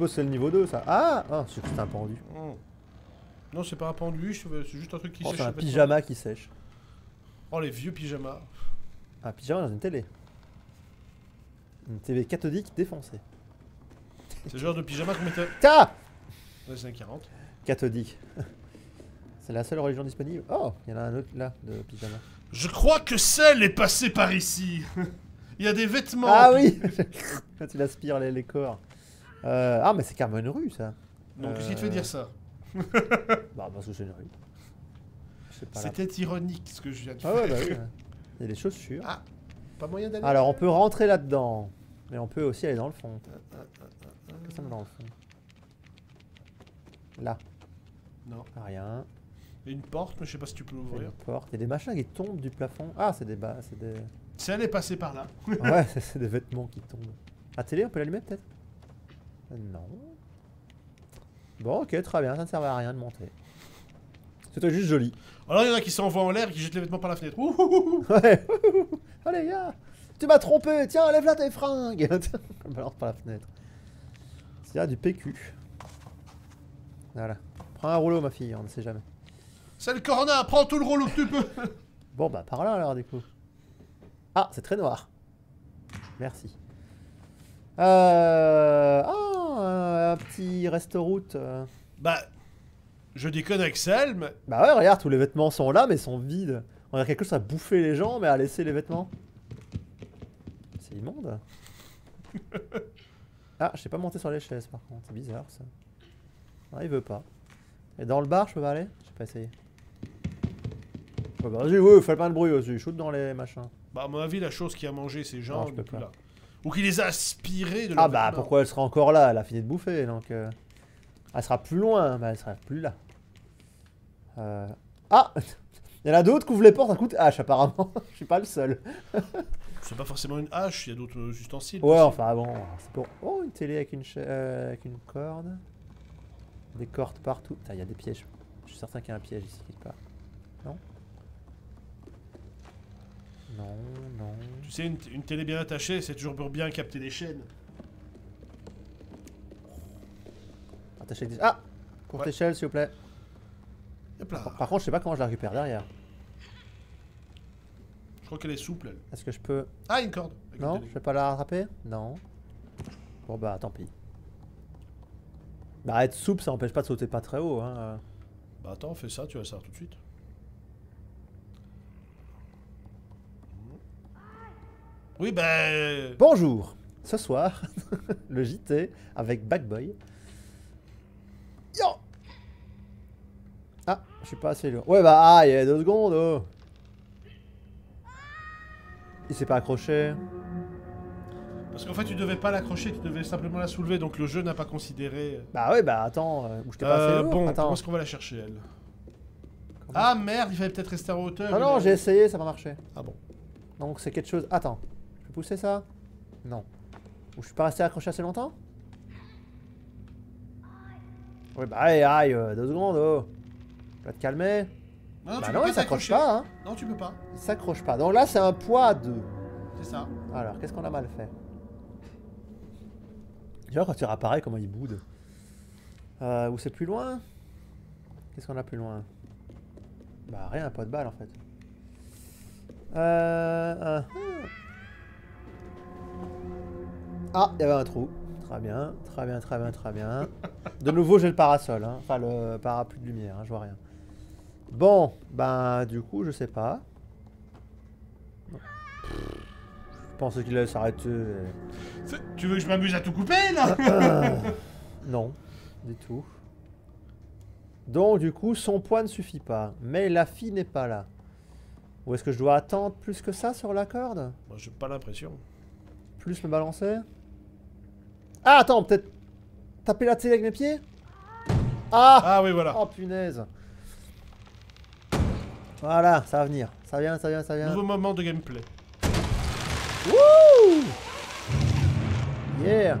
suppose c'est le niveau 2 ça. Ah Ah, c'est un pendu. Oh. Non, c'est pas un pendu, c'est juste un truc qui Oh, sèche. c'est un pyjama qui sèche. Oh, les vieux pyjamas. Un pyjama dans une télé. Une TV cathodique défoncée. C'est le genre de pyjama qu'on mettait Ta dans les années 40. Cathodique. C'est la seule religion disponible. Oh, il y en a un autre là de pyjama. Je crois que celle est passée par ici. Il y a des vêtements. Ah oui Quand il aspire les, les corps. Euh, ah, mais c'est carrément une rue ça. Donc, qu'est-ce qui te fait Euh, dire ça Bah, parce que c'est une rue. Pas. C'était ironique ce que je viens de Ah ouais, bah oui. Il y a des chaussures. Ah, pas moyen d'aller. Alors, on peut rentrer là-dedans. Mais on peut aussi aller dans le fond. Qu'est-ce qu'on a dans le fond? Là. Non. Rien. Il y a une porte, mais je sais pas si tu peux Il y a l'ouvrir. une porte. Il y a des machins qui tombent du plafond. Ah, c'est des bas. C'est des. Celle est passée par là. Ouais, c'est c'est des vêtements qui tombent. La télé, on peut l'allumer peut-être? Euh, Non. Bon, ok, très bien, ça ne servait à rien de monter. C'était juste joli. Alors, il y en a qui s'envoient en l'air et qui jettent les vêtements par la fenêtre. Ouh, ouh, ouh. Ouais. Allez, gars Tu m'as trompé Tiens, lève là tes fringues balance par la fenêtre. C'est là du PQ. Voilà. Prends un rouleau, ma fille, on ne sait jamais. C'est le corona, prends tout le rôle que tu peux. Bon, bah par là alors, du coup. Ah, c'est très noir. Merci. Euh... Ah, un petit resto-route. euh. Bah, je déconne avec mais Bah ouais, regarde, tous les vêtements sont là, mais sont vides. On dirait quelque chose à bouffer les gens, mais à laisser les vêtements. C'est immonde. Ah, je sais pas monter sur les chaises par contre, c'est bizarre ça. Ah, il veut pas. Et dans le bar, je peux pas aller? Je sais pas essayer. Ouais, bah, vas-y, ouais, fais pas de bruit aussi, shoot dans les machins. bah, à mon avis, la chose qui a mangé ces gens Non, je peux pas. là. Ou qui les a aspirés de Ah leurs bah pourquoi elle sera encore là Elle a fini de bouffer donc. euh, Elle sera plus loin, mais elle sera plus là. Euh, Ah Il y en a d'autres qui ouvrent les portes à coup de hache apparemment. Je suis pas le seul. C'est pas forcément une hache, il y a d'autres euh, ustensiles. Ouais, enfin bon, c'est pour. Oh, une télé avec une, cha- euh, avec une corde. Des cordes partout. Putain, il y a des pièges. Je suis certain qu'il y a un piège ici quelque part. Non Non, non. Tu sais, une, une télé bien attachée, c'est toujours pour bien capter les chaînes. Attaché avec des- Ah Courte Ouais. échelle, s'il vous plaît. Par, par contre, je sais pas comment je la récupère derrière. Je crois qu'elle est souple, elle. Est-ce que je peux. Ah, une corde. avec Non. Je vais pas la rattraper Non. Bon bah tant pis. Bah être souple ça empêche pas de sauter pas très haut hein. Bah attends, fais ça, tu vas le savoir tout de suite. Oui, bah... Bonjour Ce soir, le JT avec Backboy. Yo Ah, je suis pas assez lourd. Ouais bah ah, il y a deux secondes oh. Il s'est pas accroché. Parce qu'en fait, tu devais pas l'accrocher, tu devais simplement la soulever, donc le jeu n'a pas considéré... Bah ouais bah attends, euh, je t'ai pas assez Euh, lourd bon, Attends. comment est-ce qu'on va la chercher, elle? Comment- Ah merde, il fallait peut-être rester en hauteur. Ah non, la- j'ai essayé, ça m'a marché. Ah bon. Donc c'est quelque chose. Attends, peux pousser ça? Non. Ou je suis pas resté accroché assez longtemps? Oui, bah aïe, aïe, euh, deux secondes, oh. Tu vas te calmer. Non, bah tu non, peux il s'accroche pas, hein. Non, tu peux pas. Il s'accroche pas. Donc là, c'est un poids à deux. C'est ça. Alors, qu'est-ce qu'on a mal fait? Déjà, quand il réapparaît, comment il boude euh, Où c'est plus loin? Qu'est-ce qu'on a plus loin? Bah, rien, pas de balle en fait. Euh. Ah, il y avait un trou. Très bien, très bien, très bien, très bien. De nouveau, j'ai le parasol, hein. enfin le parapluie de lumière, hein, je vois rien. Bon, ben du coup, je sais pas. Je pensais qu'il allait s'arrêter. Tu veux que je m'amuse à tout couper, là? Non, du tout. Donc, du coup, son poids ne suffit pas. Mais la fille n'est pas là. Ou est-ce que je dois attendre plus que ça sur la corde? Moi, j'ai pas l'impression. Plus me balancer? Ah, attends, peut-être taper la télé avec mes pieds? Ah Ah oui, voilà. Oh punaise Voilà, ça va venir. Ça vient, ça vient, ça vient. Nouveau moment de gameplay. Wouh Yeah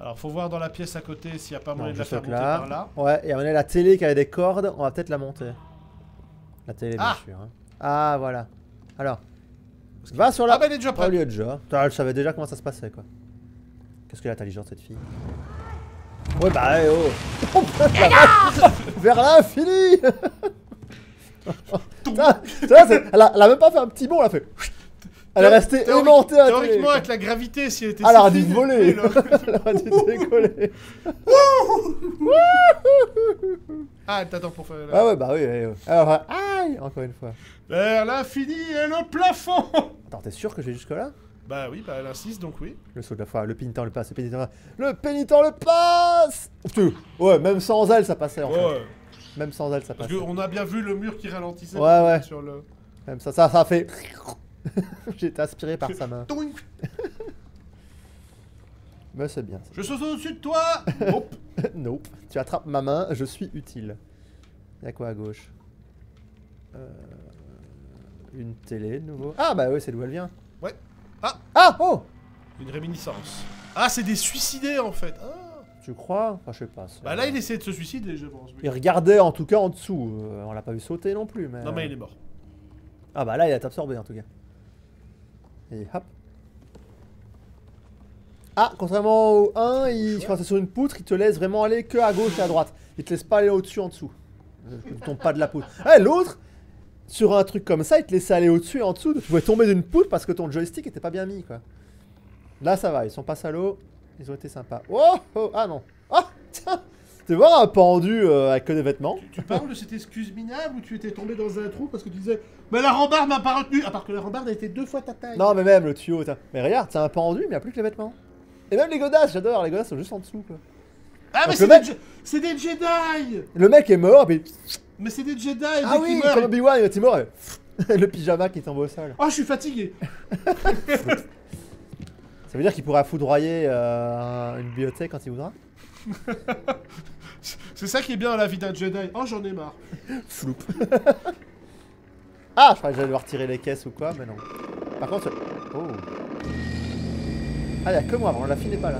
Alors, faut voir dans la pièce à côté s'il n'y a pas moyen de la faire monter là. par là. Ouais, et on a la télé qui avait des cordes, on va peut-être la monter. La télé, bien Ah sûr. hein. Ah, voilà. Alors, va sur la... Ah bah, elle est déjà Oh, prête. lui, déjà. Putain, Elle savait déjà comment ça se passait, quoi. Qu'est-ce qu'elle est intelligente cette fille Ouais bah eh, oh Vers l'infini Putain, elle a même pas fait un petit bond, elle a fait... Elle est restée Théori- aimantée à la Théoriquement, avec la gravité, si elle était elle aurait dû voler. elle aurait- Elle aurait dû décoller Ah, elle t'attend pour faire la... Ah ouais bah oui, oui. Alors, euh, aïe Encore une fois. Vers l'infini et le plafond Attends, t'es sûr que je vais jusque là Bah oui, bah elle insiste, donc oui. Le saut de la foi, le pénitent le passe, le pénitent le pénitent le passe Ouais, même sans elle ça passait en fait. Ouais, Même sans elle ça parce passait. qu'on a bien vu le mur qui ralentissait. Ouais, ouais. Sur le... Même ça, ça, ça a fait... J'ai été aspiré par sa main. Mais c'est bien. Je saute au-dessus de toi ça. nope. Tu attrapes ma main, je suis utile. Y'a quoi à gauche? Euh, Une télé de nouveau. Ah bah oui, c'est d'où elle vient. Ouais. Ah Ah Oh Une réminiscence. Ah, c'est des suicidés en fait. Ah. Tu crois? Enfin, je sais pas. Bah là, il essayait de se suicider, je pense. oui. Il regardait en tout cas en dessous. euh, on l'a pas vu sauter non plus, mais. Non, mais il est mort. Ah bah là, il a absorbé en tout cas. Et hop. Ah, contrairement au 1, il, quand c'est sur une poutre, il te laisse vraiment aller que à gauche et à droite. Il te laisse pas aller au-dessus, en dessous. Tu tombes pas de la poutre. Ah, l'autre, sur un truc comme ça, il te laissait aller au-dessus et en dessous. Tu pouvais tomber d'une poutre parce que ton joystick était pas bien mis, quoi. Là, ça va, ils sont pas salauds. Ils ont été sympas. Oh, oh ah non. Ah, tiens Tu vois un pendu euh, avec que des vêtements Tu parles de cette excuse minable où tu étais tombé dans un trou parce que tu disais Mais la rambarde m'a pas retenu À part que la rambarde a été deux fois ta taille. Non, mais même le tuyau. tiens. Mais regarde, c'est un pendu, mais il n'y a plus que les vêtements. Et même les godasses, j'adore, les godasses sont juste en dessous quoi. Ah, mais Donc c'est le des, mec- Je- c'est des Jedi Le mec est mort, et puis. Mais c'est des Jedi Ah oui, meurent, comme Obi-Wan, il est mort, et... le pyjama qui tombe au sol. Oh, je suis fatigué Ça veut dire qu'il pourra foudroyer euh, un- une bibliothèque quand il voudra? C'est ça qui est bien à la vie d'un Jedi. Oh, j'en ai marre. Floup. ah, je croyais que j'allais devoir tirer les caisses ou quoi, mais non. Par contre. Oh. Ah, y'a que moi, bon, la fille n'est pas là.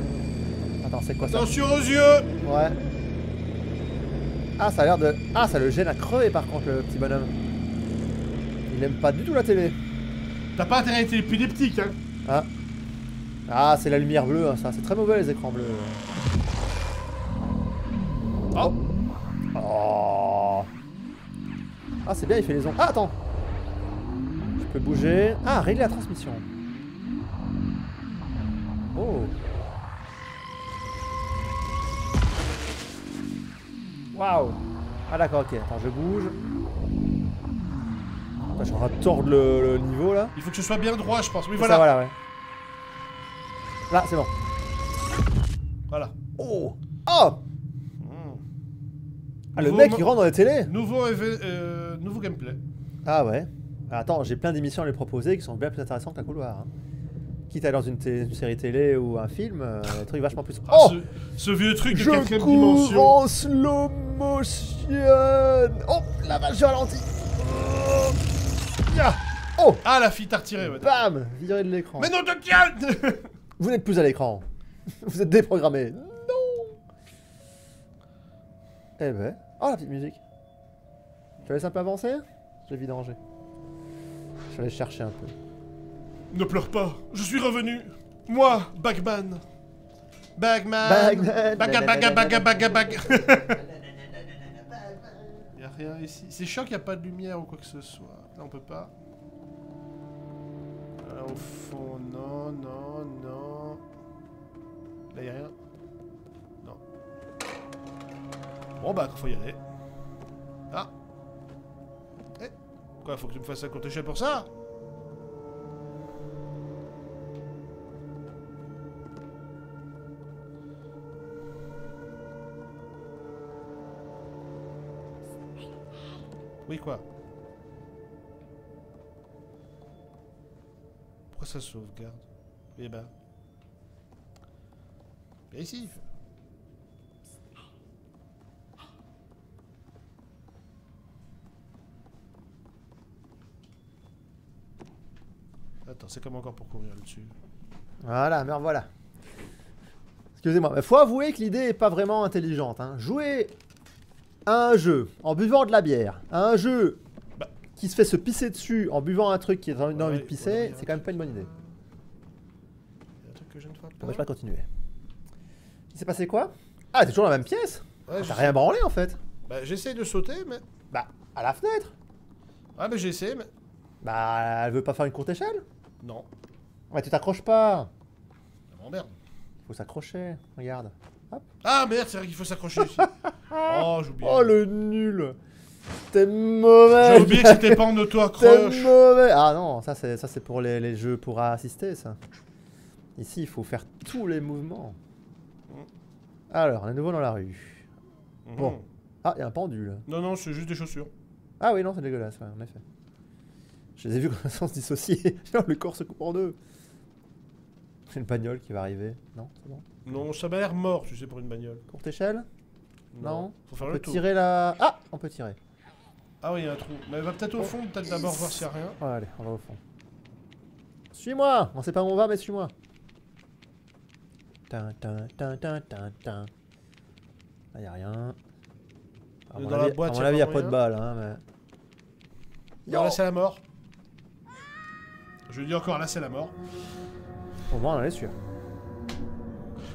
Attends, c'est quoi ça Attention aux yeux Ouais. Ah, ça a l'air de. Ah, ça le gêne à crever par contre, le petit bonhomme. Il aime pas du tout la télé. T'as pas intérêt à être épileptique, hein Ah. Ah, c'est la lumière bleue, hein, ça. C'est très mauvais les écrans bleus. Oh Oh. Ah, c'est bien, il fait les ondes. Ah, attends. Je peux bouger. Ah, régler la transmission. Oh. Waouh. Ah, d'accord, ok. Attends, je bouge. Attends, je suis en train de tordre le, le niveau là. Il faut que je sois bien droit, je pense. Oui, voilà. Ça, voilà, ouais. Là, c'est bon. Voilà. Oh. Oh. Ah, le Nouveau mec, mo- il rentre dans la télé. Nouveau, éve- euh, nouveau gameplay. Ah ouais. Ah, Attends, j'ai plein d'émissions à lui proposer qui sont bien plus intéressantes qu'un couloir. hein. Quitte à aller dans une, té- une série télé ou un film, euh, des trucs vachement plus. Ah, oh ce, ce vieux truc de Je quatrième cours dimension. en slow motion Oh la vache, je ralentis Oh Ya Oh Ah, la fille t'a retiré, ouais. Bam Viré de l'écran. Mais non, de tiens Vous n'êtes plus à l'écran. Vous êtes déprogrammé. Non Eh ben. Oh la petite musique. Tu laisses un peu avancer Je vais vidanger. Je vais aller chercher un peu. Ne pleure pas, je suis revenu. Moi, Bagman. Bagman. Bagman. Baga, baga, baga, baga, baga. Y'a rien ici. C'est chiant qu'il n'y a pas de lumière ou quoi que ce soit. Là, on peut pas. Là, au fond, non, non, non. Là, y'a rien. Bon, bah, faut y aller. Ah. Eh. Quoi, faut que tu me fasses un compte pour ça? Oui, quoi? Pourquoi ça sauvegarde? Eh ben. Ici. Attends, c'est comme encore pour courir là-dessus. Voilà, mais voilà. Excusez-moi, mais faut avouer que l'idée est pas vraiment intelligente. Hein. Jouer à un jeu en buvant de la bière, à un jeu Bah. qui se fait se pisser dessus en buvant un truc qui a envie Ouais, de ouais, pisser, ouais, c'est quand même pas une bonne idée. Il y a un truc que je ne vois pas. va pas continuer. Il s'est passé quoi? Ah, t'es toujours dans la même pièce? Ouais, T'as sais. rien branlé en fait Bah, j'essaye de sauter, mais. Bah, à la fenêtre Ah, mais j'ai essayé, mais. Bah, elle veut pas faire une courte échelle? Non. Ouais, tu t'accroches pas Ça m'emmerde. Faut s'accrocher, regarde. Ah merde, c'est vrai qu'il faut s'accrocher ici. oh. Oh le nul T'es mauvais J'ai oublié que c'était pas en T'es auto-accroche. mauvais Ah non, ça c'est pour les, les jeux pour assister ça. Ici, il faut faire tous les mouvements. Alors, on est nouveau dans la rue. Mhm. Bon. Ah, il y a un pendule. Non, non, c'est juste des chaussures. Ah oui, non, c'est dégueulasse, ouais, en effet. Je les ai vus comme ça se dissocier. Genre, le corps se coupe en deux. C'est une bagnole qui va arriver. Non, c'est bon. Non, ça m'a l'air mort, tu sais, pour une bagnole. Courte échelle? Non. Faut faire On le peut tour. tirer la... Ah On peut tirer. Ah oui, il y a un trou. Mais va peut-être au fond, peut-être d'abord voir s'il y a rien. Oh, allez, on va au fond. Suis-moi On sait pas où on va, mais suis-moi. Tin, tin, tin, tin, tin, tin. Là, y a rien. Mon dans la avis, boîte, à mon a avis, y a pas de balles, hein, mais... Non, là c'est la mort. Je dis encore, là c'est la mort. Au moins, on en est sûr.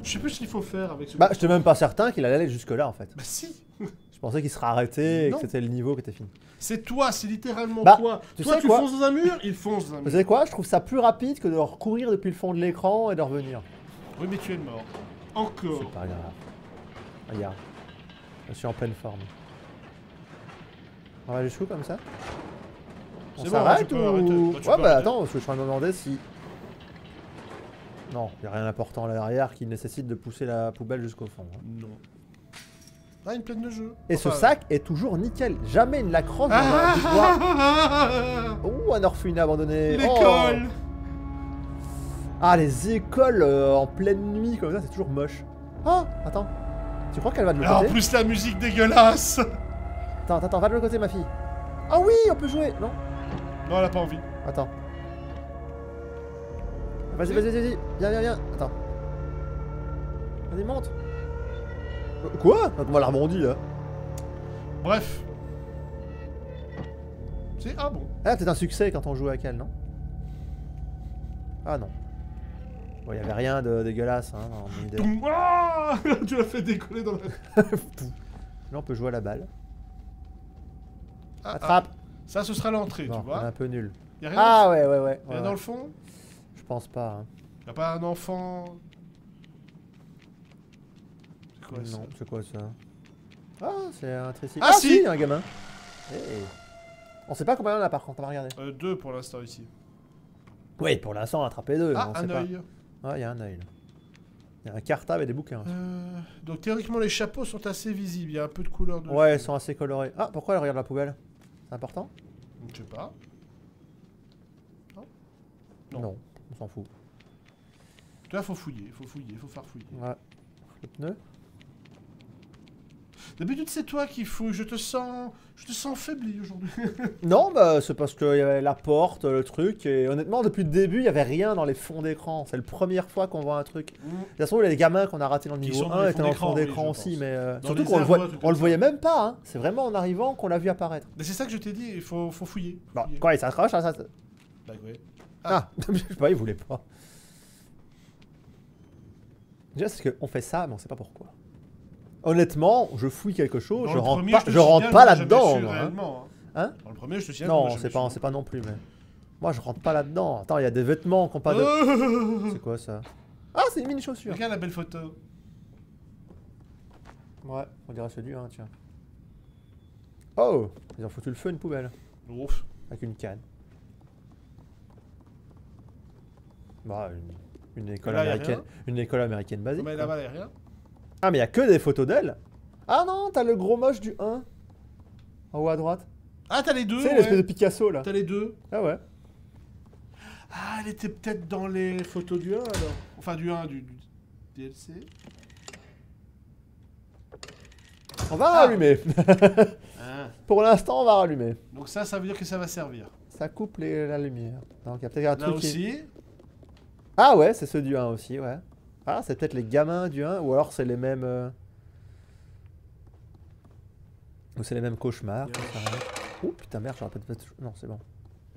Je sais plus ce qu'il faut faire avec ce. Bah, j'étais même pas certain qu'il allait aller jusque-là, en fait. Bah si Je pensais qu'il serait arrêté et que c'était le niveau qui était fini. C'est toi, c'est littéralement Bah, toi. tu toi, sais tu quoi fonces dans un mur, il fonce dans un Vous mur. savez quoi? Je trouve ça plus rapide que de recourir depuis le fond de l'écran et de revenir. Oui, mais tu es mort. C'est Encore. pas grave. Regarde. Je suis en pleine forme. On va jusqu'où comme ça? On s'arrête ou... ouais bah attends, parce que je suis en train de me demander si... Non, il a rien d'important à l'arrière qui nécessite de pousser la poubelle jusqu'au fond. hein. Non. Ah, une plaine de jeu. Et ce sac est toujours nickel. Jamais il ne l'accroche dans Ah. Oh, un orphelinat abandonné. Oh. L'école Ah, les écoles euh, en pleine nuit comme ça, c'est toujours moche. Oh, attends. Tu crois qu'elle va de l'autre Ah, En côté plus, la musique dégueulasse attends, attends, va de l'autre côté, ma fille. Ah oui, on peut jouer. Non Non, elle a pas envie. Attends. Vas-y, vas-y, vas-y. Viens, viens, viens. Attends. Vas-y, monte. Euh, Quoi? Attends, On l'a rebondi là. Bref. C'est. Ah bon. Ah, peut-être un succès quand on joue avec elle, non? Ah non. Bon, il y avait rien de dégueulasse, hein, ah tu l'as fait décoller dans la. Là, on peut jouer à la balle. Ah, ah. Ça, ce sera l'entrée, tu on vois. un peu nul. Y'a rien, Ah ouais, ouais, ouais. y a ouais, rien ouais. dans le fond? Je pense pas. hein. Y'a pas un enfant? C'est quoi ça? non, c'est quoi ça? Ah, c'est un tricycle. Ah, si un gamin. Eh. On sait pas combien en a par contre, on va regarder. Euh, deux pour l'instant ici. Oui, pour l'instant, on a attrapé deux. Ah, on un œil. Ah, il y a un œil. là. Il y a un cartable et des bouquins. Euh, donc théoriquement, les chapeaux sont assez visibles. Il y a un peu de couleur de. Ouais, ils sont assez colorés. Ah, pourquoi elle regarde la poubelle? C'est important Je sais pas. Non. Non, on s'en fout. Vois, faut fouiller, faut fouiller, faut faire fouiller. Ouais. Le pneu D'habitude, c'est toi qui fouille. Je te sens, je te sens faibli aujourd'hui. Non, bah c'est parce qu'il y avait la porte, le truc, et honnêtement, depuis le début, il y avait rien dans les fonds d'écran. C'est la première fois qu'on voit un truc. De toute façon, les gamins qu'on a ratés dans le niveau sont dans 1 les étaient fonds dans le d'écran, fond d'écran aussi, mais euh, surtout qu'on le, voit, on le voyait même pas. Hein. C'est vraiment en arrivant qu'on l'a vu apparaître. Mais c'est ça que je t'ai dit. Il faut, faut fouiller. Bon, Fouiller. quoi, il s'accroche à ça Bah, ouais. Ah, je sais pas, il voulait pas. Déjà, c'est qu'on fait ça, mais on sait pas pourquoi. Honnêtement, je fouille quelque chose, Dans je le rentre premier, pas, je rentre pas qu'on là-dedans. moi, hein. hein. Hein Dans le premier, je te signale. qu'on Non, c'est pas, c'est pas non plus, mais. Moi, je rentre pas là-dedans. Attends, il y a des vêtements qui ont pas de. C'est quoi ça? Ah, c'est une mini chaussure. Regarde la belle photo. Ouais, on dirait celui du 1, tiens. Oh Ils ont foutu le feu une poubelle. Ouf. Avec une canne. Bah, une, une école Là, y a américaine. rien. Une école américaine basique. Mais quoi. là-bas, il y a rien. Ah, mais il y a que des photos d'elle Ah non, t'as le gros moche du 1. En haut à droite. Ah, t'as les deux. Sais, ouais. l'espèce de Picasso là. T'as les deux. Ah ouais. Ah, elle était peut-être dans les photos du 1 alors. Enfin, du 1, du, du DLC. On va Ah. rallumer. Ah. Pour l'instant, on va rallumer. Donc, ça, ça veut dire que ça va servir. Ça coupe les- la lumière. Donc il y a peut-être un Là truc qui- aussi. Ah ouais, c'est ceux du 1 aussi, ouais. Ah, c'est peut-être les gamins du 1, ou alors c'est les mêmes... euh, Ou c'est les mêmes cauchemars. Oh putain merde, j'aurais peut-être... Non, c'est bon.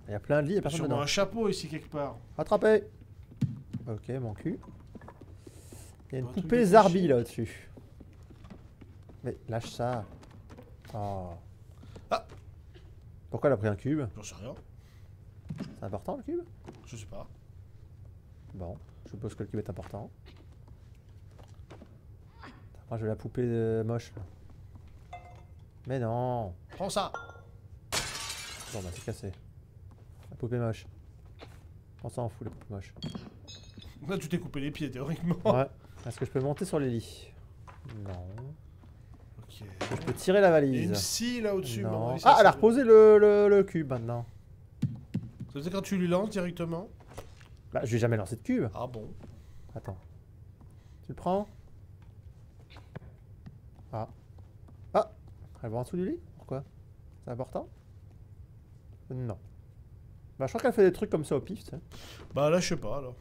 Il y a plein de lits et Il y a personne dedans. un chapeau ici quelque part. Attrapé Ok, mon cul. Il y a une poupée de Zarbi caché. là au-dessus. Mais lâche ça. Oh. Ah. Pourquoi elle a pris un cube? J'en sais rien. C'est important le cube? Je sais pas. Bon, je suppose que le cube est important. Moi je veux la poupée euh, moche là. Mais non Prends ça. Bon bah c'est cassé. La poupée moche. On s'en fout la poupée moche. Là, tu t'es coupé les pieds théoriquement. Ouais. Est-ce que je peux monter sur les lits? Non. Ok. Je peux tirer la Il y a une valise scie là au-dessus. avis, ça, Ah, elle a reposé le, le- le cube maintenant. Ça veut dire quand tu lui lances directement Bah, je vais jamais lancé de cube. Ah bon Attends. Tu le prends? Ah. Ah Elle va en dessous du lit? Pourquoi? C'est important? Non. Bah, je crois qu'elle fait des trucs comme ça au pif, tu sais. Bah là, je sais pas alors.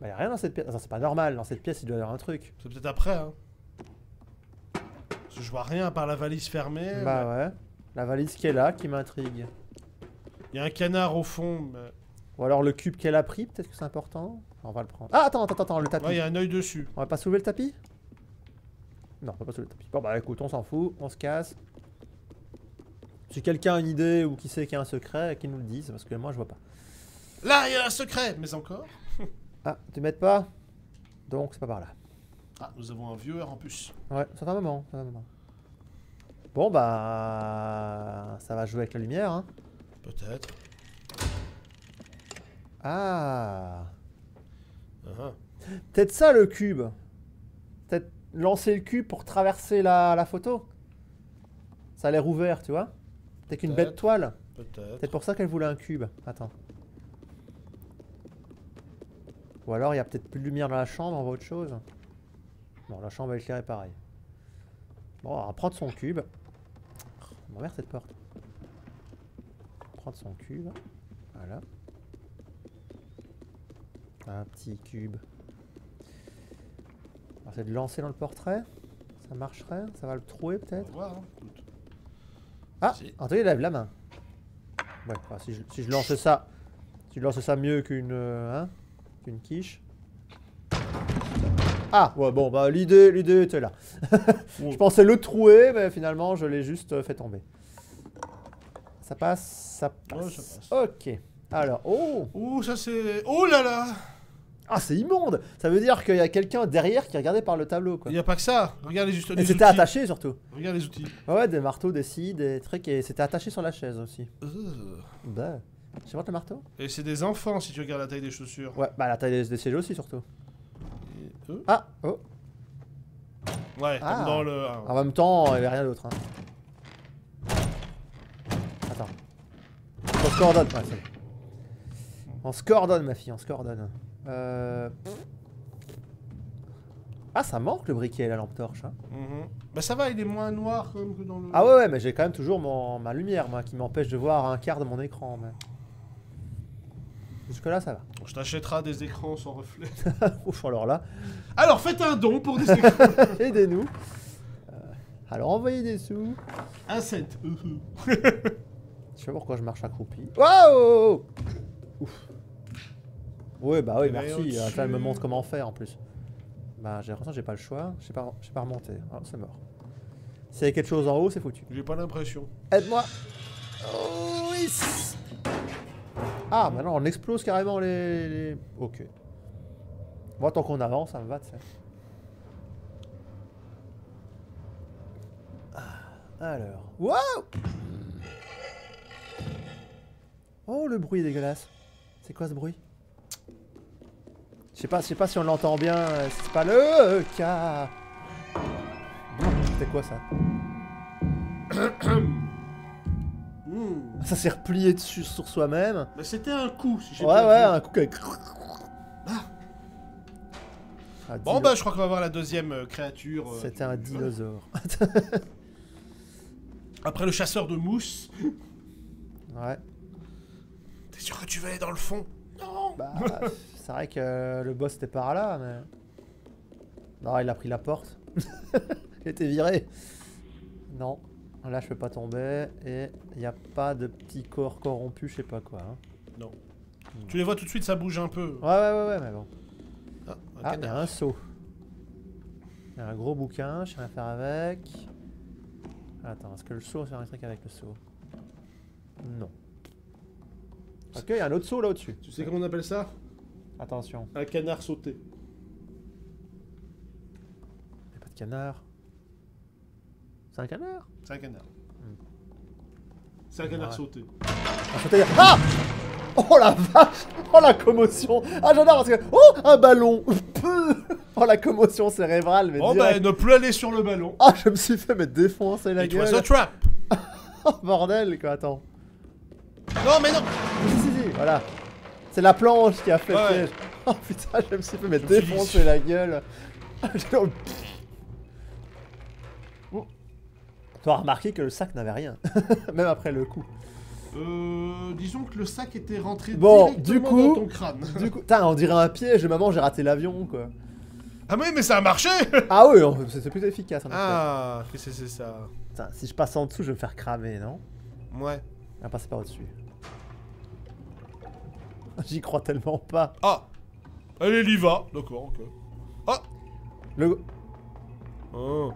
Bah, y a rien dans cette pièce. Attends, c'est pas normal. Dans cette pièce, il doit y avoir un truc. C'est peut-être après, hein. Parce que je vois rien à part la valise fermée. Bah, mais- ouais. La valise qui est là, qui m'intrigue. Il y a un canard au fond. mais- Ou alors le cube qu'elle a pris, peut-être que c'est important. On va le prendre. Ah, attends, attends, attends, le tapis. Ouais, il y a un œil dessus. On va pas soulever le tapis? Non, on pas soulever le tapis. Bon bah écoute, on s'en fout, on se casse. Si quelqu'un a une idée ou qui sait qu'il y a un secret, qu'il nous le dise, parce que moi je vois pas. Là, il y a un secret Mais encore Ah, tu m'aides pas? Donc c'est pas par là. Ah, nous avons un viewer en plus. Ouais, ça fait un moment, ça fait un moment. Bon bah... Ça va jouer avec la lumière, hein. Peut-être. Ah Ah. Peut-être ça le cube lancer le cube pour traverser la, la photo Ça a l'air ouvert, tu vois Peut-être qu'une bête toile Peut-être. Peut-être pour ça qu'elle voulait un cube. Attends. Ou alors il y a peut-être plus de lumière dans la chambre, on voit autre chose. Bon, la chambre est éclairée pareil. Bon, on va prendre son cube. On m'emmerde cette porte. Prendre son cube. Voilà. Un petit cube. On va de lancer dans le portrait. Ça marcherait? Ça va le trouver peut-être? Hein. Ah. Anthony lève la main. Ouais, enfin, si, je, si je lançais ça, si je lançais ça mieux qu'une euh, hein, qu'une quiche. Ah, ouais, bon, bah l'idée, l'idée était là. je pensais le trouer, mais finalement, je l'ai juste euh, fait tomber. Ça passe, ça passe. Ouais, ça passe. Ok. Alors, oh, Ouh, ça c'est. Oh là là ah, c'est immonde. Ça veut dire qu'il y a quelqu'un derrière qui regardait par le tableau, quoi. Il n'y a pas que ça. Regarde les, juste, Et c'était attaché surtout. Regarde les outils. Ouais, ouais, des marteaux, des scies, des trucs, et c'était attaché sur la chaise aussi. Euh. Bah, je vois le marteau? Et c'est des enfants si tu regardes la taille des chaussures. Ouais, bah la taille des, des sièges aussi surtout. Et eux? Ah, oh. Ouais, Ah. comme dans le. ah, En même temps, il n'y avait rien d'autre. hein. Attends. On se coordonne. Ouais. On se coordonne, ma fille, on se coordonne. Euh... Ah, ça manque le briquet et la lampe torche. hein. mhm. Bah ça va, il est moins noir quand même que dans le. Ah ouais, ouais, mais j'ai quand même toujours mon, ma lumière, moi, qui m'empêche de voir un quart de mon écran. Mais... Jusque-là, ça Je t'achèterai des écrans sans reflet. va. Ouf, alors là, Alors faites un don pour des écrans. aidez-nous. Euh, alors, envoyez des sous. un cent. Euh, Je sais pas pourquoi je marche accroupi. Waouh Ouf. Ouais, bah oui, merci. Attends, elle me montre comment faire en plus. Bah, j'ai l'impression que j'ai pas le choix. Je sais pas, pas remonter. Ah, c'est mort. S'il y a quelque chose en haut, c'est foutu. J'ai pas l'impression. Aide-moi Oh, oui Ah, maintenant on explose carrément les. les- Ok. Moi, tant qu'on avance, ça me va, tu sais. Ah, Alors. Waouh Oh, le bruit est dégueulasse. C'est quoi ce bruit? Je sais pas, je sais pas si on l'entend bien. euh, C'est pas le cas. C'était quoi ça Hmm. Ça s'est replié dessus sur soi-même. Bah c'était un coup si j'ai Ouais, ouais, un coup avec. Ah, Bon dino- bah je crois qu'on va voir la deuxième euh, créature. euh, C'était un dinosaure. Après le chasseur de mousse. ouais. T'es sûr que tu vas aller dans le fond? Non Bah, c'est vrai que le boss était par là, mais. Non, il a pris la porte. il était viré. Non. Là, je peux pas tomber. Et il n'y a pas de petit corps corrompu, je sais pas quoi. hein. Non. Tu les vois tout de suite, ça bouge un peu. Ouais, ouais, ouais, ouais, mais bon. Ah, un Ah, il y a un seau. Il y a un gros bouquin, je sais rien faire avec. Attends, est-ce que le seau, on fait un truc avec le seau? Non. Ok, il y a un autre seau là au-dessus. Tu sais comment on appelle ça? Attention, Un canard sauté. il n'y a pas de canard. C'est un canard? C'est un canard. C'est un canard Ouais. sauté. Ah, te dire- Ah Oh la vache Oh la commotion Ah j'adore parce que... Oh Un ballon Oh la commotion cérébrale mais Oh direct. bah ne plus aller sur le ballon. Ah je me suis fait me défoncer la It was gueule a trap. Oh bordel quoi, attends Non mais non Si si si, voilà C'est la planche qui a fait le piège Oh putain je me suis fait me défoncer la gueule Oh. Tu as remarqué que le sac n'avait rien, même après le coup. Euh, disons que le sac était rentré Bon, directement du coup- dans ton crâne. Du coup, on dirait un piège, maman, j'ai raté l'avion, quoi. Ah mais, mais ça a marché Ah oui, c'est plus efficace. en. Ah, qu'est-ce que c'est ça Putain, si je passe en dessous, je vais me faire cramer, non? Ouais. On va passer par au-dessus. J'y crois tellement pas. Ah Allez, il y va. D'accord, ok. Ah Le... Oh.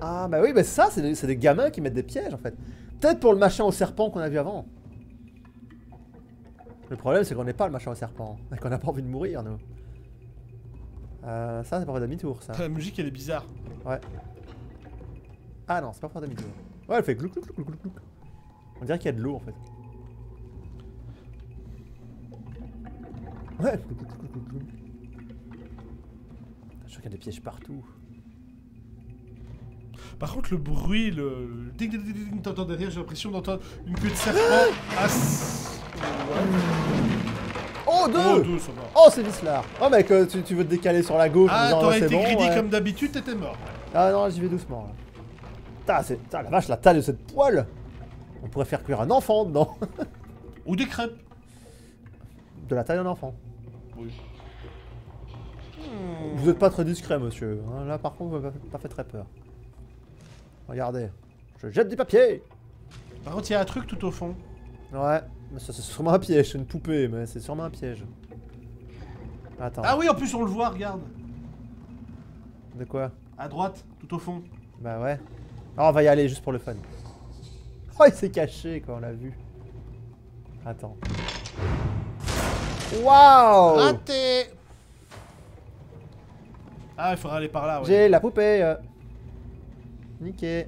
Ah bah oui, bah ça, c'est des, c'est des gamins qui mettent des pièges, en fait. Peut-être pour le machin au serpent qu'on a vu avant. Le problème, c'est qu'on n'est pas le machin au serpent. Et qu'on n'a pas envie de mourir, nous. Euh, ça, c'est pas pour demi-tour, ça. La musique, elle est bizarre. Ouais. Ah non, c'est pas pour demi-tour. Ouais, elle fait glouc glouc glouc glouc glouc. On dirait qu'il y a de l'eau en fait. Ouais. Je crois qu'il y a des pièges partout. Par contre, le bruit, le... ding ding ding ding, t'entends derrière, j'ai l'impression d'entendre une queue de serpent. Ah, Oh, Oh, deux deux, ça va. Oh, c'est Vislar Oh mec, euh, tu, tu veux te décaler sur la gauche Ah, t'aurais été bon, greedy ouais. comme d'habitude, t'étais mort. Ah non, j'y vais doucement là. C'est... La vache, la taille de cette poêle On pourrait faire cuire un enfant dedans Ou des crêpes. De la taille d'un enfant. Vous êtes pas très discret, monsieur. hein. Là, par contre, vous m'avez pas fait très peur. Regardez. Je jette du papier Par contre, il y a un truc tout au fond. Ouais. Mais ça, c'est sûrement un piège. C'est une poupée, mais c'est sûrement un piège. Attends. Ah oui, en plus, on le voit, regarde. De quoi? À droite, tout au fond. Bah ouais. Ah, on va y aller juste pour le fun. Oh, il s'est caché quand on l'a vu. Attends. Waouh Raté Ah, il faudra aller par là, ouais. J'ai la poupée. euh. Niqué.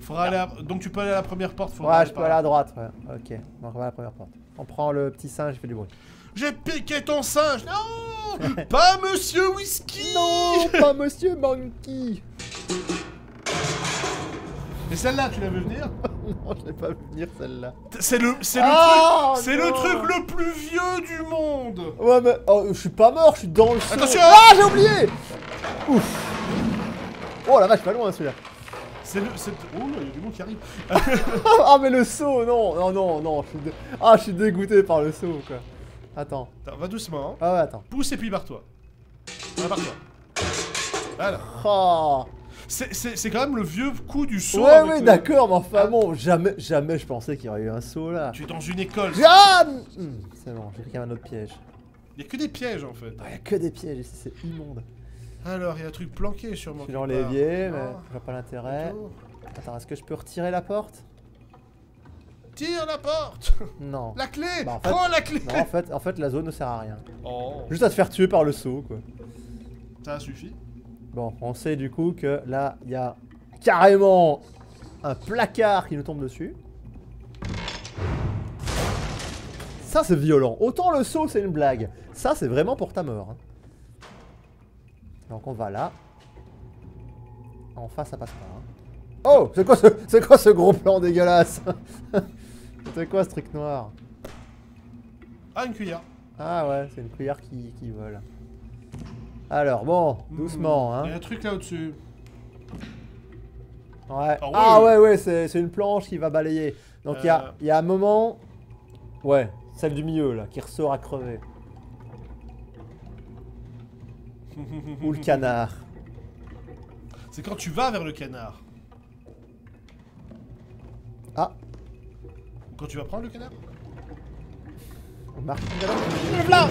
Faudra aller à- Donc tu peux aller à la première porte. faudra Ouais, aller je peux aller là. à droite. Ouais. Ok. Donc on va à la première porte. On prend le petit singe, il fait du bruit. J'ai piqué ton singe Non Pas Monsieur Whisky Non, pas Monsieur Monkey. Et celle-là, tu l'as vu venir? Non, je l'ai pas vu venir celle-là. C'est le, c'est le Ah, truc, c'est le truc le plus vieux du monde. Ouais, mais oh, je suis pas mort, je suis dans le seau. Attention Ah, j'ai oublié Ouf Oh la vache, pas loin celui-là. C'est le, c'est oh là, il y a du monde qui arrive. Ah, mais le saut, non, non, non, non. Je suis dé- Ah, je suis dégoûté par le saut, quoi. Attends. Attends, va doucement. hein. Ah ouais, attends. Pousse et puis barre-toi. Voilà, barre-toi. Voilà. Oh. C'est, quand même le vieux coup du saut. Ouais, ouais, le- d'accord, mais enfin bon, jamais, jamais je pensais qu'il y aurait eu un saut là. Tu es dans une école. Ah Hmm, C'est bon, j'ai pris un autre piège. Il y a que des pièges en fait. Il y a que des pièges ici, c'est immonde. Alors, il y a un truc planqué sûrement. Je suis dans l'évier, mais Ah, je vois pas l'intérêt. Attends, est-ce que je peux retirer la porte? Tire la porte Non. La clé Bah, en fait- Prends la clé Non, en fait, en fait, la zone ne sert à rien. Oh, Juste à se faire tuer par le saut, quoi. ça suffit. Bon, on sait du coup que là, il y a carrément un placard qui nous tombe dessus. Ça, c'est violent. Autant le saut, c'est une blague. Ça, c'est vraiment pour ta mort. hein. Donc, on va là. En face, ça passe pas. hein. Oh C'est quoi, ce... quoi ce gros plan dégueulasse? C'est quoi ce truc noir? Ah, une cuillère. Ah ouais, c'est une cuillère qui, qui vole. Alors, bon, doucement, Hmm, hein. Il y a un truc là au-dessus. Ouais. Ah ouais. Ah ouais, ouais, c'est c'est une planche qui va balayer. Donc il y, Euh. a, il y a un moment. Ouais, celle du milieu là, qui ressort à crever. Ou le canard. C'est quand tu vas vers le canard. Ah, Quand tu vas prendre le canard v'là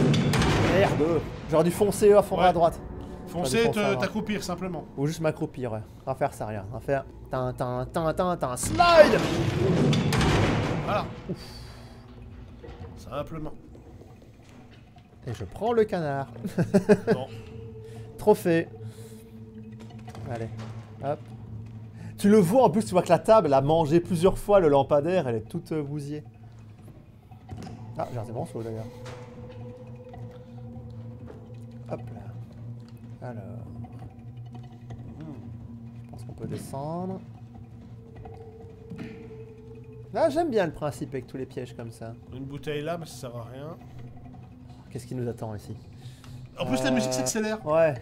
Merde J'aurais dû foncer à fond Ouais. à droite. Foncer, t'accroupir simplement. Ou juste m'accroupir, ouais. On va faire ça, rien. On va faire. Tin, tin, tin, tin, tin, slide Voilà. Simplement. Et je prends le canard. Bon. Trophée. Allez, hop. Tu le vois en plus, tu vois que la table a mangé plusieurs fois le lampadaire, elle est toute euh, bousillée. Ah, j'ai mon saut d'ailleurs. Alors. Je pense qu'on peut descendre. Là, j'aime bien le principe avec tous les pièges comme ça. Une bouteille là, mais ça sert à rien. Qu'est-ce qui nous attend ici? En plus, la Euh, musique s'accélère. Ouais.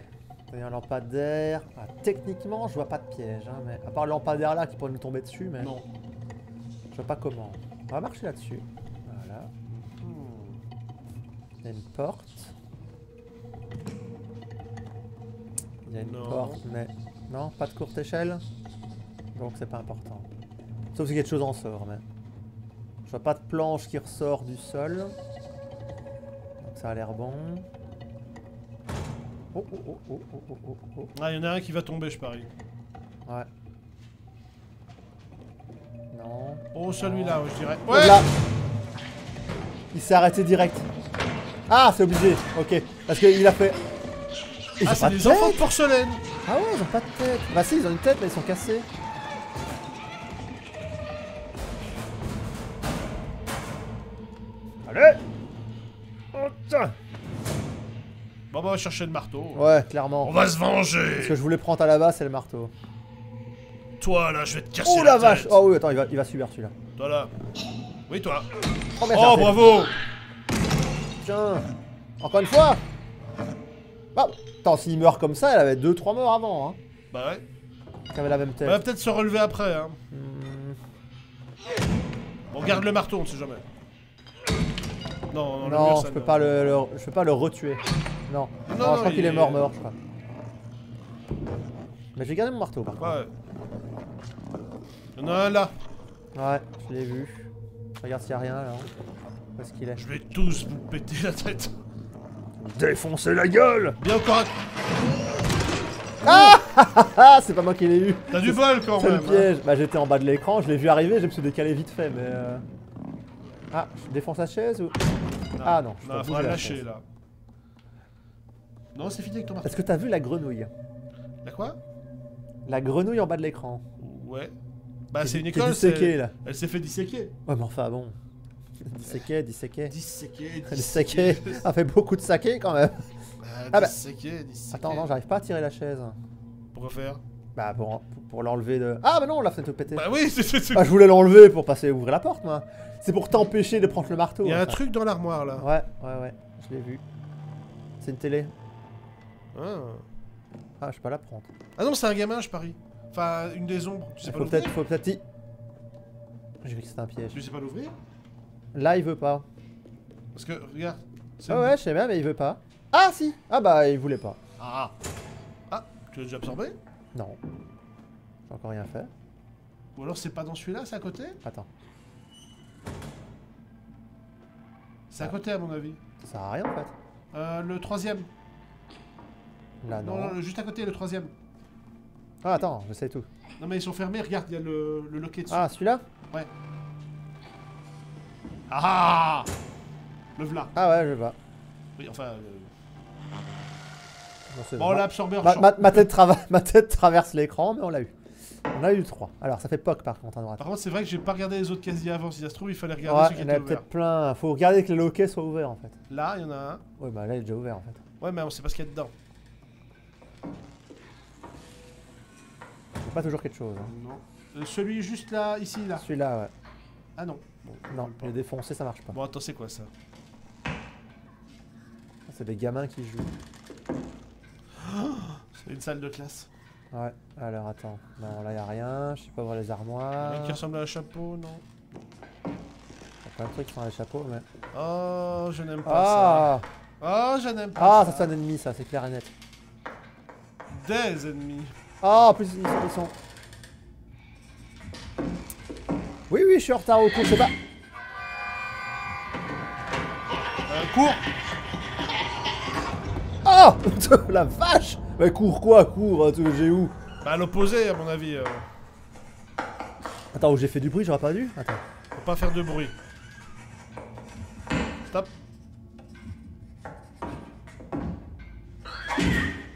Il y a un lampadaire. Ah, techniquement, je vois pas de piège. Hein, mais à part le lampadaire là qui pourrait nous tomber dessus, mais Non. je vois pas comment. On va marcher là-dessus. Voilà. Il y a une porte. Y a une Non. porte, mais non, pas de courte échelle. Donc c'est pas important. Sauf si quelque chose en sort, mais je vois pas de planche qui ressort du sol. Donc ça a l'air bon. Oh oh oh oh oh oh oh oh. Ah, il y en a un qui va tomber, je parie. Ouais. Non. Oh, celui-là, je dirais. Oh Ouais là Il s'est arrêté direct. Ah, c'est obligé. Ok. Parce qu'il a fait. Ils Ah, ont c'est des enfants de porcelaine Ah ouais, ils ont pas de tête. Bah si, ils ont une tête, mais ils sont cassés. Allez Oh, tiens. Bon, bah, on va chercher le marteau. Ouais, clairement. On va se Ce venger que je voulais prendre à la base, c'est le marteau. Toi, là, je vais te casser Oh la la vache tête. Oh oui, attends, il va, il va subir celui-là. Toi, là. Oui, toi. Oh, merde, Oh, bravo Tiens Encore une fois Bah, attends, s'il meurt comme ça, il avait 2-3 morts avant, hein. Bah ouais. Qui avait la même tête. On va peut-être se relever après, hein. Hmm, On garde le marteau, on ne sait jamais. Non, non, le non, mur, je peux pas le, le- je peux pas le retuer. Non. Non, non, je crois il qu'il est est- mort, mort, je crois. Mais j'ai gardé mon marteau, par contre. Ouais. Il y en a un là. Ouais, je l'ai vu. Regarde s'il y a rien, là. Où est-ce qu'il est, Je vais tous vous péter la tête. Défoncer la gueule Bien encore un... Ah, c'est pas moi qui l'ai eu T'as du bol quand C'est même. le hein. piège Bah, j'étais en bas de l'écran, je l'ai vu arriver, je me suis décalé vite fait, mais... euh, Ah, je défonce la chaise ou... Ah non, je Non, faudra la lâcher là. Non, c'est fini avec ton marteau. Est-ce que t'as vu la grenouille? La quoi? La grenouille en bas de l'écran. Ouais. Bah, c'est une qui est école. disséquée, c'est- là. Elle s'est fait disséquer. Ouais, mais enfin, bon. Disséqué, disséqué. Disséquer, Disséqué. Ça fait beaucoup de saké, quand même. Ah bah. Disséquer, disséquer. Attends, non, j'arrive pas à tirer la chaise. Pourquoi faire Bah, pour, pour l'enlever de... Ah, bah non, la fenêtre pétée. Bah oui, c'est- Ah, je voulais l'enlever pour passer ouvrir la porte, moi. C'est pour t'empêcher de prendre le marteau. Il y a un truc dans l'armoire là. Ouais, ouais, ouais. Je l'ai vu. C'est une télé. Ah. Ah, je peux pas la prendre. Ah non, c'est un gamin, je parie. Enfin, une des ombres. Tu sais pas Faut peut-être, l'ouvrir faut peut-être y... J'ai cru que c'était un piège. Tu sais pas l'ouvrir Là, il veut pas. Parce que, regarde. Ah ouais, je sais bien, mais il veut pas. Ah, si Ah bah, il voulait pas. Ah. Ah, tu l'as déjà absorbé? Non. J'ai encore rien fait. Ou alors c'est pas dans celui-là, c'est à côté? Attends. C'est à côté à mon avis. Ça sert à rien, en fait. Euh, le troisième. Là, Non, non. juste à côté, le troisième. Ah, attends, je sais tout. Non mais ils sont fermés, regarde, il y a le, le loquet dessus. Ah, celui-là? Ah Le v'là. Ah ouais, je vais pas. Oui, enfin... euh, Non, c'est Bon, on bon. l'a absorbé en ma, ma- ma tête ma tête traverse l'écran, mais on l'a eu. On a eu 3. Alors, ça fait POC par contre à droite. Par contre, c'est vrai que j'ai pas regardé les autres casiers avant. Si ça se trouve, il fallait Ouais, regarder ceux il qui y en a étaient ouverts. peut-être plein. Faut regarder que les loquets soient ouverts en fait. Là, il y en a un. Ouais, bah là, il est déjà ouvert en fait. Ouais, mais on sait pas ce qu'il y a dedans. Il a pas toujours quelque chose. hein. Non. Euh, celui juste là, ici, là. Celui-là, ouais. Ah non. Bon, Non, il est défoncé, ça marche pas. bon attends, c'est quoi ça? C'est des gamins qui jouent. C'est une salle de classe. Ouais, alors attends. Non, là, y a rien. Je sais pas voir les armoires. Un qui ressemble à un chapeau, non Il y a plein de trucs qui sont les chapeaux, mais. Oh, je n'aime pas Ah ça. Oh, je n'aime pas Ah, ça. ça c'est un ennemi, ça, c'est clair et net. Des ennemis. Ah, en plus, ils sont, ils sont- Oui, oui, je suis en retard au cours, je sais pas. Euh, cours Oh La vache Mais cours quoi, cours, hein, j'ai où Bah, à l'opposé, à mon avis. euh, Attends, où j'ai fait du bruit, j'aurais pas dû Attends. faut pas faire de bruit. Stop.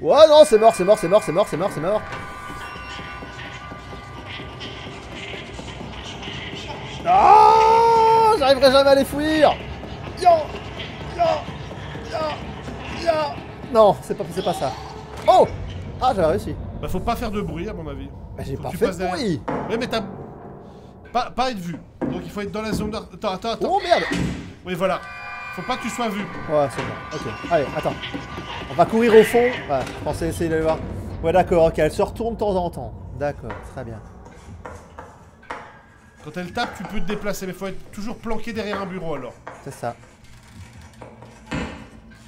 Ouais, non, c'est mort, c'est mort, c'est mort, c'est mort, c'est mort, c'est mort. Ah J'arriverai jamais à les fuir Yo Yo Yo Yo Non, c'est pas, c'est pas ça. Oh Ah, j'avais réussi. Bah, faut pas faire de bruit, à mon avis. Bah, j'ai pas fait de derrière. bruit Ouais, mais t'as. Pas, pas être vu. Donc il faut être dans la zone. Attends, attends, attends. Oh merde Oui, voilà. Faut pas que tu sois vu. Ouais, c'est bon. Ok. Allez, attends. On va courir au fond. Ouais, je pensais essayer d'aller voir. Ouais, d'accord, ok. Elle se retourne de temps en temps. D'accord, très bien. Quand elle tape, tu peux te déplacer, mais faut être toujours planqué derrière un bureau alors. C'est ça.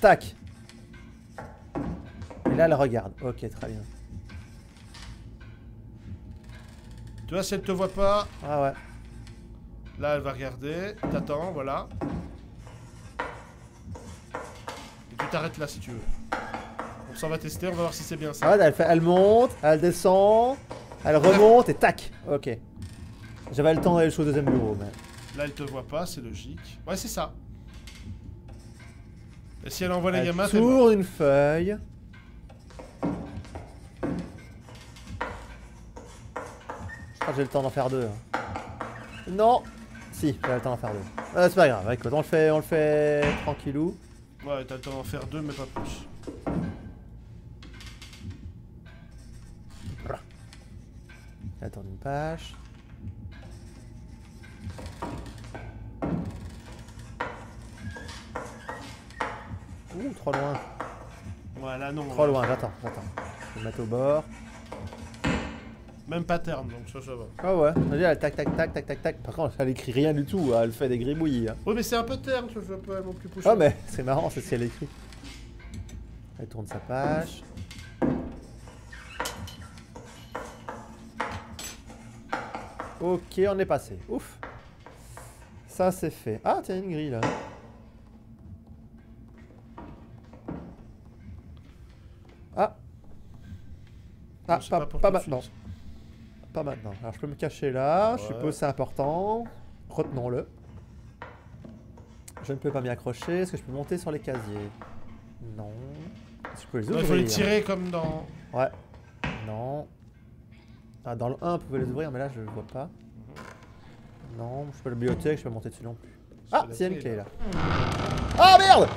Tac. Et là, elle regarde. Ok, très bien. Tu vois, si elle te voit pas, Ah ouais. là elle va regarder. T'attends, voilà. Et tu t'arrêtes là si tu veux. On s'en va tester, on va voir si c'est bien ça. Ah, elle, fait, elle monte, elle descend, elle remonte et tac. Ok. J'avais le temps d'aller jusqu'au deuxième bureau. Mais... Là elle te voit pas, c'est logique. Ouais, c'est ça. Et si elle envoie t'es mort. tourne une feuille. Je crois que j'ai le temps d'en faire deux. hein. Non Si, j'ai le temps d'en faire deux. Ah, c'est pas grave, écoute, on le fait, on le fait tranquillou. Ouais, t'as le temps d'en faire deux, mais pas plus. Attends une page. Ouh, trop loin. Ouais, là non. Trop loin, j'attends, j'attends. Je vais mettre au bord. Même pattern, donc ça, ça va. Ah ouais, elle tac tac tac tac tac tac. Par contre, elle écrit rien du tout, hein, elle fait des gribouillis. hein. Oui, mais c'est un pattern, je veux pas non plus. Ah mais c'est marrant, c'est ce qu'elle écrit. Elle tourne sa page. Ok, on est passé. Ouf. Ça c'est fait. Ah tiens, une grille là. Ah, pas, maintenant. suite. Pas maintenant. Alors je peux me cacher là, je Ouais. suppose c'est important. Retenons-le. Je ne peux pas m'y accrocher. Est-ce que je peux monter sur les casiers? Non. Est-ce que je peux les Non, ouvrir? il faut les tirer comme dans. Ouais. Non. Ah, dans le 1, on pouvait les ouvrir, mais là, je le vois pas. Non, je peux la bibliothèque, je peux monter dessus non plus. Ah, la c'est une clé, là. Ah merde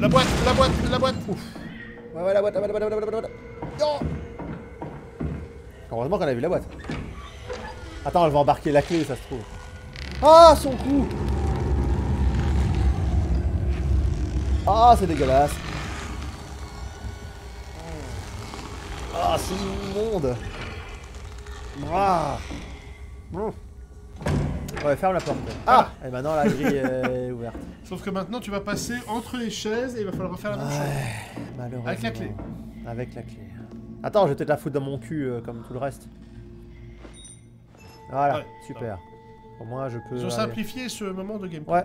La boîte, la boîte, la boîte Ouais, ouais, la boîte, la boîte, la boîte, la boîte, la boîte, la boîte. Non Heureusement qu'on a vu la boîte. Attends, elle va embarquer la clé, ça se trouve. Ah, son cou Ah, c'est dégueulasse. Ah, c'est immonde. Ah. Ouais, ferme la porte. Ah Et maintenant la grille est ouverte. Sauf que maintenant, tu vas passer entre les chaises et il va falloir refaire la même chose. Ouais, malheureusement. Avec la clé. Avec la clé. Attends, je vais peut-être la foutre dans mon cul euh, comme tout le reste. Voilà, Ouais, super. Au moins je peux. Ils ont aller- simplifié ce moment de gameplay. Ouais.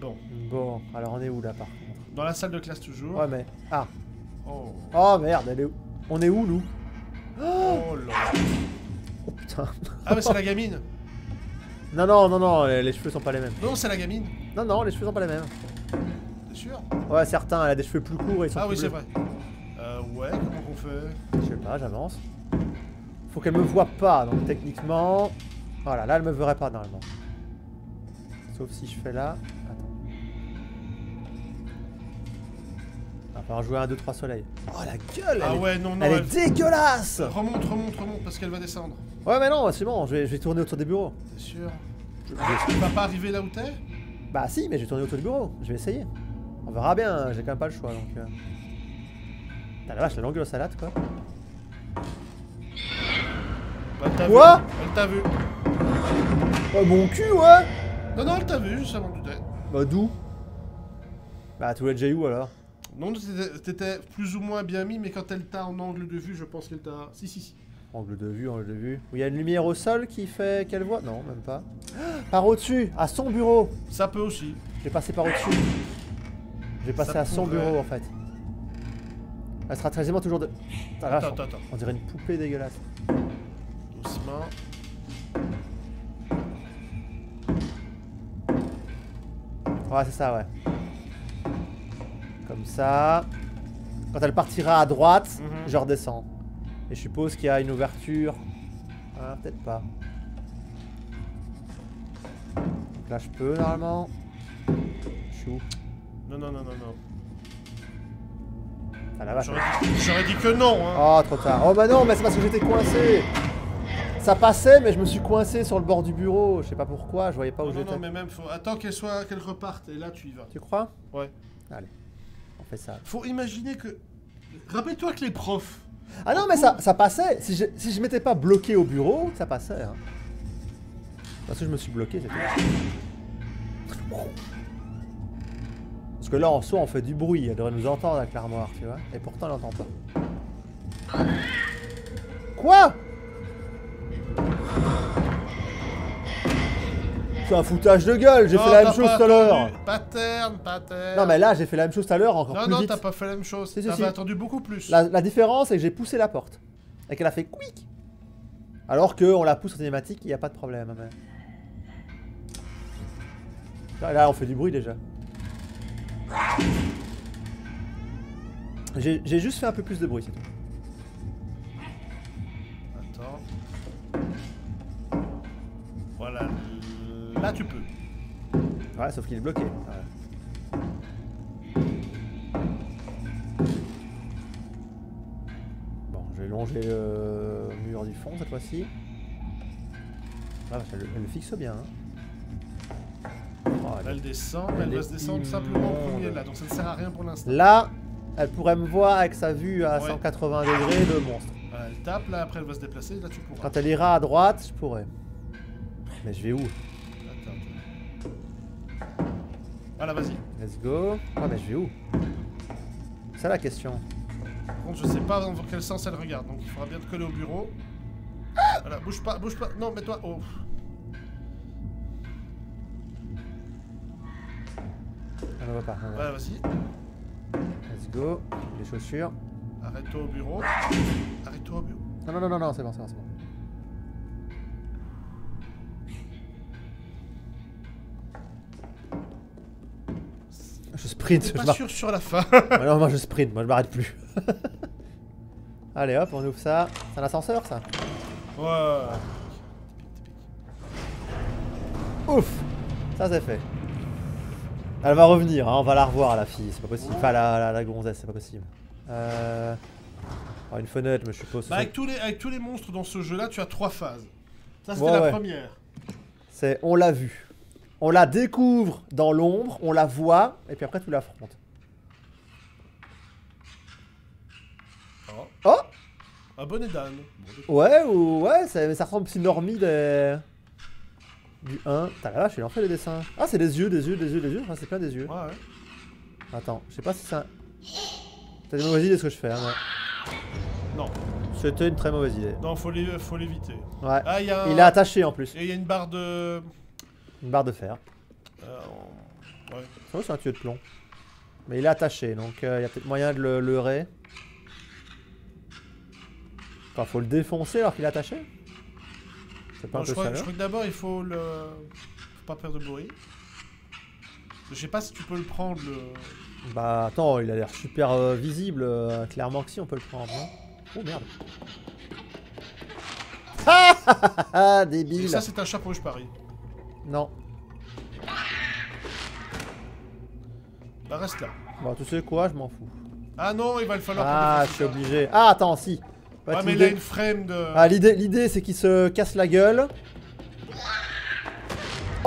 Bon, Bon, alors on est où là par contre? Dans la salle de classe toujours. Ouais, mais. Ah Oh. Oh merde, elle est où? On est où nous? Oh là. Oh putain. Ah, mais c'est la gamine. Non, non, non, non, les, les cheveux sont pas les mêmes. Non, c'est la gamine. Non, non, les cheveux sont pas les mêmes. T'es sûr? Ouais, certains, elle a des cheveux plus courts et ils sont Ah oui, c'est vrai. Euh, ouais, fait Je sais pas, j'avance. Faut qu'elle me voit pas, donc techniquement. Voilà, là elle me verrait pas normalement. Sauf si je fais là. Attends. Il va falloir jouer un 2-3 soleil. Oh la gueule Ah elle, est- ouais, non, non. elle est dégueulasse Remonte, remonte, remonte, parce qu'elle va descendre. Ouais mais non, c'est bon, je vais, je vais tourner autour des bureaux. T'es sûr Je- Tu vas pas arriver là où t'es? Bah si, mais je vais tourner autour du bureau, je vais essayer. On verra bien, j'ai quand même pas le choix donc... Euh... Putain, la vache, la longueur de salade quoi. Bah, elle t'a Quoi vu. Elle t'a vu. Oh mon cul ouais Non, non, elle t'a vu, ça m'en doutais. Bah d'où? Bah tu l'as déjà eu où alors Non, t'étais- plus ou moins bien mis, mais quand elle t'a en angle de vue, je pense qu'elle t'a. Si, si, si. Angle de vue, angle de vue. Où il y a une lumière au sol qui fait qu'elle voit? Non, même pas. Par au-dessus, à son bureau. Ça peut aussi. Je vais passer par au-dessus. Passer Ça à son pourrait. bureau en fait. Elle sera quasiment toujours de. Ah, là, Attends, attends, attends. On dirait une poupée dégueulasse. Doucement. Ouais, c'est ça, ouais. Comme ça. Quand elle partira à droite, Mhm. je redescends. Et je suppose qu'il y a une ouverture. Ah, peut-être pas. Donc là, je peux normalement. Je suis où? Non, non, non, non, non. Ah. J'aurais dit, que non, hein. Oh, trop tard. Oh, bah non, mais c'est parce que j'étais coincé. Ça passait, mais je me suis coincé sur le bord du bureau. Je sais pas pourquoi, je voyais pas où non, j'étais. non, mais même, faut... attends qu'elle soit, qu'elle reparte, et là tu y vas. Tu crois? Ouais. Allez, on fait ça. Faut imaginer que. Rappelle-toi que les profs. Ah non, mais ça, ça passait. Si je, si je m'étais pas bloqué au bureau, ça passait. Hein. Parce que je me suis bloqué, c'est tout. Parce que là, en soi, on fait du bruit. Elle devrait nous entendre avec l'armoire, tu vois. Et pourtant, elle n'entend pas. Quoi? C'est un foutage de gueule. J'ai Non, fait la même chose tout à l'heure. Pattern, pattern. Non, mais là, j'ai fait la même chose tout à l'heure, encore Non, plus non, vite. t'as pas fait la même chose. Si, T'avais si. attendu beaucoup plus. La, la différence, c'est que j'ai poussé la porte. Et qu'elle a fait quick. Alors que on la pousse en cinématique, il n'y a pas de problème. mais- Là, Là, on fait du bruit déjà. J'ai juste fait un peu plus de bruit, c'est tout. Attends. Voilà. Là, tu peux. Ouais, sauf qu'il est bloqué. Ouais. Bon, je vais longer le mur du fond cette fois-ci. Ah, elle, le- elle le fixe bien. Hein. Elle Là, est- elle descend, mais elle elle va se descendre simplement au premier là. Donc ça ne sert à rien pour l'instant. Là, elle pourrait me voir avec sa vue à Ouais. 180 degrés de monstre. Voilà, elle tape, là, après elle va se déplacer, là tu pourras. Quand elle ira à droite, je pourrais. Mais je vais où? Attends, attends. Voilà, vas-y. Let's go. Ah, mais je vais où? C'est la question. Par contre, je sais pas dans quel sens elle regarde, donc il faudra bien te coller au bureau. Voilà, bouge pas, bouge pas. Non, mets-toi. Oh. Elle ne voit pas. Voilà, vas-y. Let's go. Les chaussures. Arrête-toi au bureau. Arrête-toi au bureau. Non, non, non, non, non, c'est bon, c'est bon, c'est bon. Je sprint. Je pas sûr sur la fin. Non, moi je sprint, moi je m'arrête plus. Allez hop, on ouvre ça. C'est un ascenseur ça? Ouais. Ouf Ça c'est fait. Elle va revenir, hein, on va la revoir la fille, c'est pas possible. Enfin la, la, la gonzesse, c'est pas possible. Euh... oh, une fenêtre, mais je suppose. Bah, avec tous, les, avec tous les monstres dans ce jeu-là, tu as trois phases. Ça, c'était Ouais, la ouais. première. C'est on l'a vu. On la découvre dans l'ombre, on la voit, et puis après tu l'affrontes. Oh. Oh Un bonnet d'âne. Bon. Ouais, ou ouais, ça, ça ressemble si normie des... du 1. T'as la vache, il en fait le dessin. Ah, c'est des yeux, des yeux, des yeux, des yeux. Enfin, c'est plein des yeux. Ouais, ouais. Attends, je sais pas si c'est un. C'est une mauvaise idée ce que je fais, hein, mais Non, C'était une très mauvaise idée. non, faut l'é- faut l'éviter. Ouais. Ah, y a un- Il est attaché en plus. Et il y a une barre de. Une barre de fer. euh, Ouais. Ça, c'est un tuyau de plomb. Mais il est attaché, donc euh, il y a peut-être moyen de le leurrer. Enfin, faut le défoncer alors qu'il est attaché C'est pas Bon, un je, crois, je que d'abord il faut le. Faut pas faire de bruit. Je sais pas si tu peux le prendre le. Bah attends, il a l'air super euh, visible. euh, clairement que si, on peut le prendre. oh merde. Ah Et débile. ça, c'est un chapeau, je parie. Non. Bah, reste là. Bon, tu sais quoi, je m'en fous. Ah non, il va le falloir. Ah, je suis obligé. Ah, attends, si. Ouais, mais il a une frame de. Ah, l'idée, l'idée, c'est qu'il se casse la gueule.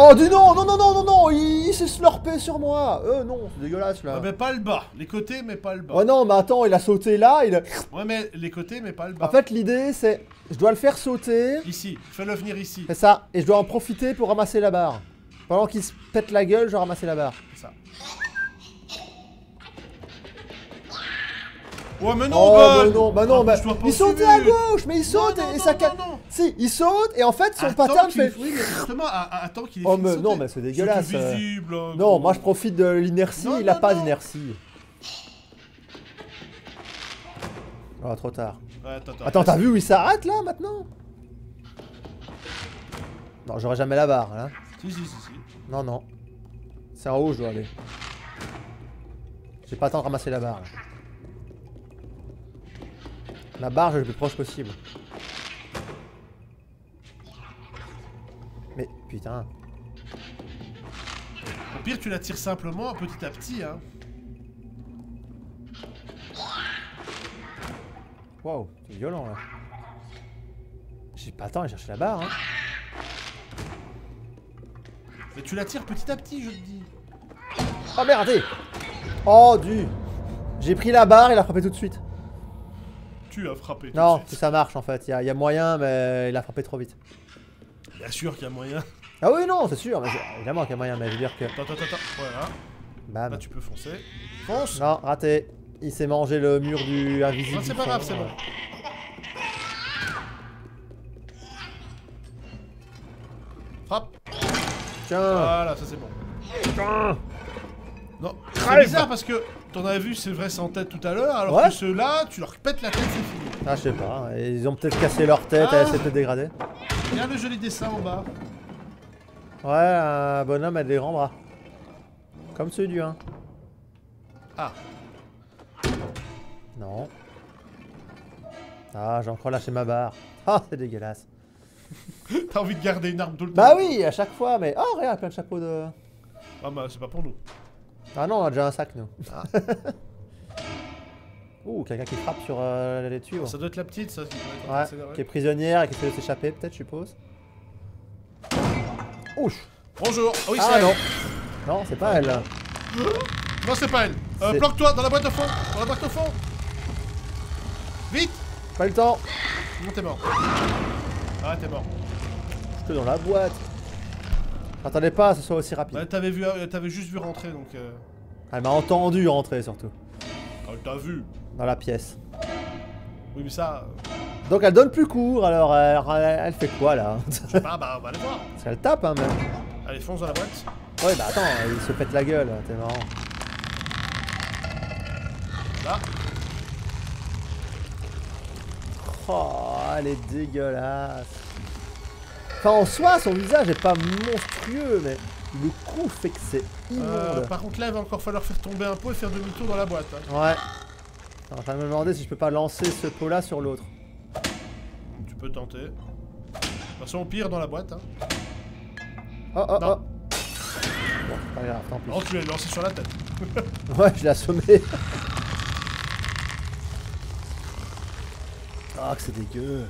Oh, dis non, non, non, non, non, non, il, il s'est slurpé sur moi. Euh, non, c'est dégueulasse là. Ouais, mais pas le bas. Les côtés, mais pas le bas. Oh non, mais attends, il a sauté là. Il... a- Ouais, mais les côtés, mais pas le bas. En fait, l'idée, c'est, je dois le faire sauter. Ici, fais-le venir ici. C'est ça. Et je dois en profiter pour ramasser la barre. Pendant qu'il se pète la gueule, je dois ramasser la barre. C'est ça. Ouais, mais non, oh, bah non, bah non, Ah, bah, bouge-toi pas il au sautait cul. à gauche, mais il saute Non, et, non, et non, ça non. Si, il saute et en fait, son Attends pattern fait. Oui, mais justement, à- à- attends qu'il Oh, mais- non, mais c'est dégueulasse, euh. hein, Non, moi je profite de l'inertie, il a non, pas d'inertie. Oh, trop tard. Ouais, attends, attends. Attends, t'as vu où il s'arrête là maintenant? Non, j'aurai jamais la barre là. Si, si, si, si. Non, non. C'est en haut, je dois aller. J'ai pas le temps de ramasser la barre. là. La barre, je vais le plus proche possible. Mais putain. Au pire, tu la tires simplement petit à petit, hein. Wow, c'est violent là. J'ai pas le temps de chercher la barre. Hein. Mais tu la tires petit à petit, je te dis. Oh merde. Oh du J'ai pris la barre et il a frappé tout de suite. Tu as frappé. Non, ça marche en fait. Il y, a- il y a moyen, mais il a frappé trop vite. Bien sûr qu'il y a moyen. Ah oui, non, c'est sûr. Mais évidemment qu'il y a moyen, mais je veux dire que. Attends, attends, attends. Voilà. Bam. Là, tu peux foncer. Fonce Non, raté. Il s'est mangé le mur du invisible. Non, c'est pas grave, c'est bon. Frappe Tiens. Voilà, ça c'est bon. Tiens. Non, c'est bizarre parce que t'en avais vu, c'est vrai, sans tête tout à l'heure, alors Ouais. que ceux-là, tu leur pètes la tête, c'est fini. Ah, je sais pas. Ils ont peut-être cassé leur tête, Ah. elle s'est peut-être dégradée. Regarde le joli dessin en bas. Ouais, un bonhomme a des grands bras. Comme celui du 1. Ah, Non. Ah, j'ai encore lâché ma barre. Ah, c'est dégueulasse. t'as envie de garder une arme tout le temps Bah oui, à chaque fois, mais. Oh, regarde, plein de chapeaux de. Ah bah, c'est pas pour nous. Ah non, on a déjà un sac, nous. Ah. Ouh, quelqu'un qui frappe sur euh, les tuyaux. Ça doit être la petite, ça. qui doit être Ouais, qui est prisonnière et qui essaie de s'échapper, peut-être, je suppose. Ouch Bonjour Ah oui, Ah c'est non. Non, c'est pas elle. Non, c'est pas elle. Euh, Planque-toi dans la boîte de fond Dans la boîte de fond Vite Pas le temps Non, t'es mort. Ah, t'es mort. Je suis dans la boîte. J'attendais pas à ce soit aussi rapide. Bah, t'avais vu, euh, t'avais juste vu rentrer, donc... Euh... Elle m'a entendu rentrer, surtout. Ah, t'as vu Dans la pièce. Oui, mais ça... euh, Donc elle donne plus court, alors elle, elle- elle fait quoi, là? Je sais pas, bah, on va aller voir. Parce qu'elle tape, hein, même. Allez, fonce dans la boîte. Ouais, bah attends, il se pète la gueule, t'es marrant. Là. Oh, elle est dégueulasse. Enfin, en soi, son visage est pas monstrueux, mais le coup fait que c'est Euh, immonde. par contre, là, il va encore falloir faire tomber un pot et faire demi-tour dans la boîte. hein. Ouais. Alors, je vais me demander si je peux pas lancer ce pot-là sur l'autre. Tu peux tenter. De toute façon, au pire, dans la boîte. Hein. Oh, oh, Non. oh. Bon, pas grave, tant pis. Oh, tu l'as lancé sur la tête. Ouais, je l'ai assommé. Ah, que c'est dégueu.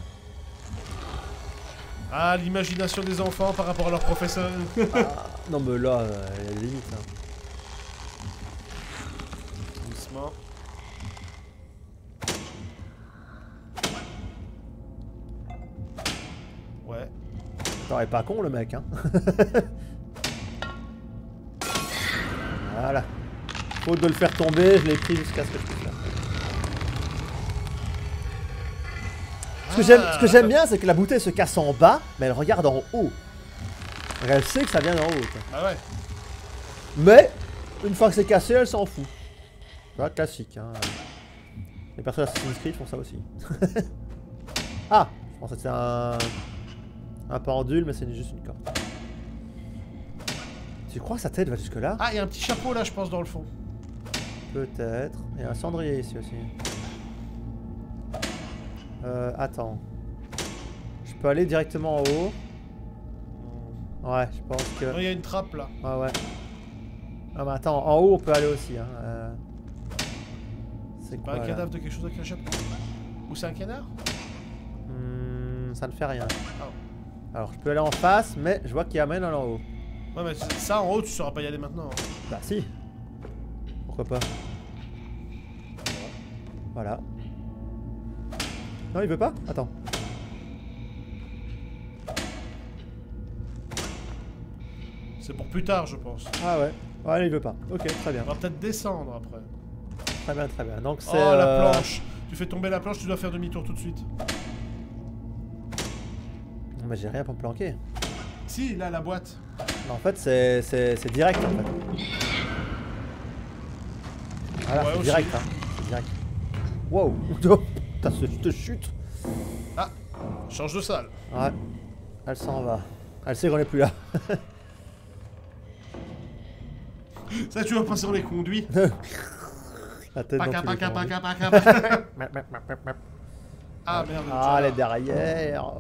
Ah, l'imagination des enfants par rapport à leur professeur. Ah, non, mais là, il y a des limites. Hein. Doucement. Ouais. Est pas con le mec, hein. voilà. Faute de le faire tomber, je l'ai pris jusqu'à ce que je puisse que j'aime- ce que j'aime bien, c'est que la bouteille se casse en bas, mais elle regarde en haut. Elle sait que ça vient d'en haut. Ah ouais. Mais, une fois que c'est cassé, elle s'en fout. Voilà, classique. Hein. Les personnages Assassin's Creed font ça aussi. ah Je pensais que c'était un... un pendule, mais c'est juste une corde. Tu crois que sa tête va jusque là Ah, il y a un petit chapeau là, je pense, dans le fond. Peut-être. Il y a un cendrier ici aussi. Euh, attends. Je peux aller directement en haut Ouais, je pense que... Non, il y a une trappe là. Ah ouais. Ah mais attends, en haut on peut aller aussi. Hein. euh. C'est Pas quoi un là cadavre de quelque chose avec un chapeau Ou c'est un canard Hmm, Ça ne fait rien. Ah. Alors je peux aller en face, mais je vois qu'il y a amène en haut. Ouais, mais ça en haut, tu sauras pas y aller maintenant. hein. Bah si. Pourquoi pas Voilà. Non, il veut pas Attends. C'est pour plus tard, je pense. Ah ouais. Ouais, il veut pas. Ok, très bien. On va peut-être descendre après. Très bien, très bien. Donc Oh, c'est... la euh, planche Tu fais tomber la planche, tu dois faire demi-tour tout de suite. Non, mais j'ai rien pour me planquer. Si, là, la boîte. Non, en fait, c'est direct, en fait. Voilà, Ouais, c'est direct, hein. C'est direct. Wow Putain, ce- je te chute. Change de salle. Ouais. Elle s'en va. Elle sait qu'on est plus là. Ça, tu vas passer dans les conduits. La tête dans Paca, tous. Ah merde. Ah, elle est derrière.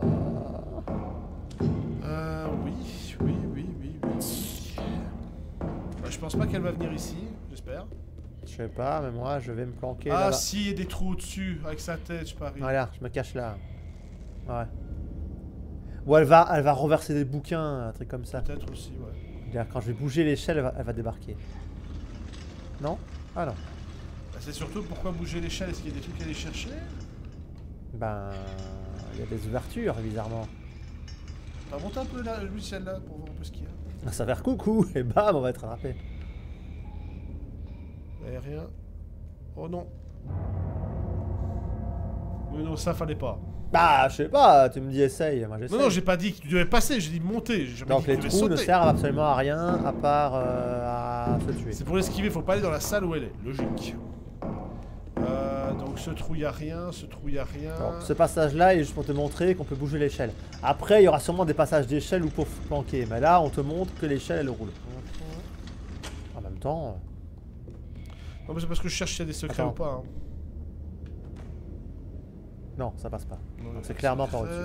Euh, oui, oui, oui, oui, oui. Bah, je pense pas qu'elle va venir ici, sais pas, mais moi, je vais me planquer Ah là. si, il y a des trous au-dessus, avec sa tête, je parie. Voilà, je me cache là. Ouais. Ou elle va, elle va renverser des bouquins, un truc comme ça. Peut-être aussi, ouais. Quand je vais bouger l'échelle, elle va, elle va débarquer. Non? Ah non. Bah, c'est surtout pourquoi bouger l'échelle, est-ce qu'il y a des trucs à aller chercher? Ben. Il y a des ouvertures, bizarrement. On va monter un peu là, celle-là, pour voir un peu ce qu'il y a. Ah, Ça va faire coucou, et bam, on va être rattrapé. Il y a rien. Oh non. Mais non, ça fallait pas. Bah, je sais pas, tu me dis essaye, moi j'essaye. Non, non, j'ai pas dit que tu devais passer, j'ai dit monter. Donc dit les trous ne servent absolument à rien à part euh, à se tuer. C'est pour l'esquiver, faut pas aller dans la salle où elle est. Logique. Euh, donc ce trou, y a rien. Ce trou, y a rien. Donc, ce passage-là, il est juste pour te montrer qu'on peut bouger l'échelle. Après, il y aura sûrement des passages d'échelle où pour planquer. Mais là, on te montre que l'échelle, elle roule. En même temps... Non, mais c'est parce que je cherche s'il y a des secrets Attends. ou pas. hein. Non, ça passe pas. Non, Donc, c'est clairement par au-dessus.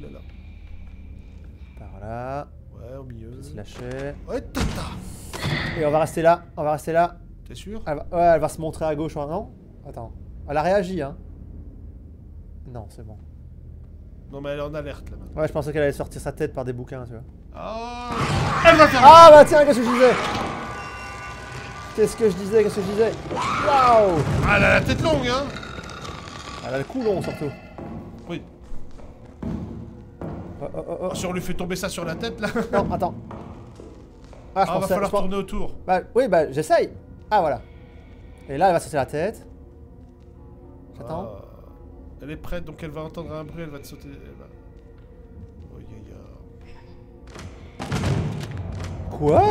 Là, là. Par là, Ouais, au milieu. se lâcher. Ouais, tata Et on va rester là, on va rester là. T'es sûr? Elle va, ouais, elle va se montrer à gauche, non? Attends. Elle a réagi, hein Non, c'est bon. Non, mais elle est en alerte là maintenant. Ouais, je pensais qu'elle allait sortir sa tête par des bouquins, tu vois. Ah Ah bah tiens, qu'est-ce que je disais Qu'est-ce que je disais, qu'est-ce que je disais Waouh Ah, elle a la tête longue, hein Elle a le cou long, surtout. Oui. Oh, oh, oh, oh. Si on lui fait tomber ça sur la tête là. Non, attends. Ah, je Ah, va falloir je tourner autour. Bah, oui, bah, j'essaye. Ah, voilà. Et là, elle va sortir la tête. J'attends. Ah. Elle est prête, donc elle va entendre un bruit, elle va te sauter. Elle va... Quoi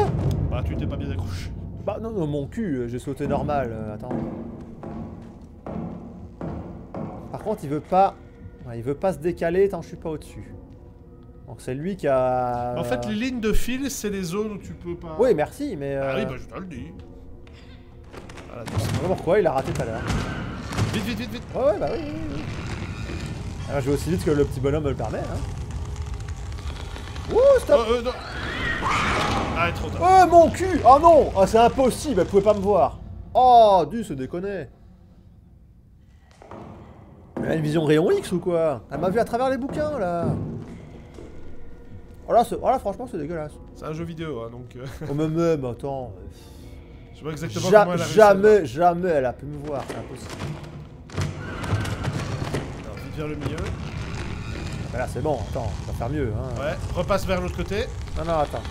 Bah, tu t'es pas bien accroché. Bah, non, non, mon cul, euh, j'ai sauté normal. euh, attends. Par contre, il veut pas... ouais, il veut pas se décaler tant que je suis pas au-dessus. Donc c'est lui qui a... En fait, les lignes de fil, c'est les zones où tu peux pas. Oui, merci, mais... Ah euh, oui, bah je te le dis. Voilà, je sais pas pourquoi, il a raté tout à l'heure. Vite, vite, vite, vite. Ouais, ouais, bah oui, oui, oui. Alors, je vais aussi vite que le petit bonhomme me le permet, hein. Ouh, stop Oh, euh, non. Ah, trop tard. Oh, mon cul Oh non Oh, c'est impossible, elle pouvait pas me voir. Oh, du, se déconner. Elle a une vision rayon X ou quoi? Elle m'a vu à travers les bouquins, là. Oh là, oh là, franchement, c'est dégueulasse. C'est un jeu vidéo, hein, donc. euh, Oh, mais même, attends. je pas exactement Ja- comment elle a réussi à le jamais, jamais elle a pu me voir, c'est impossible. Alors, vite vers le milieu. Mais là, c'est bon, attends, on va faire mieux, hein. Ouais, repasse vers l'autre côté. Non, non, attends.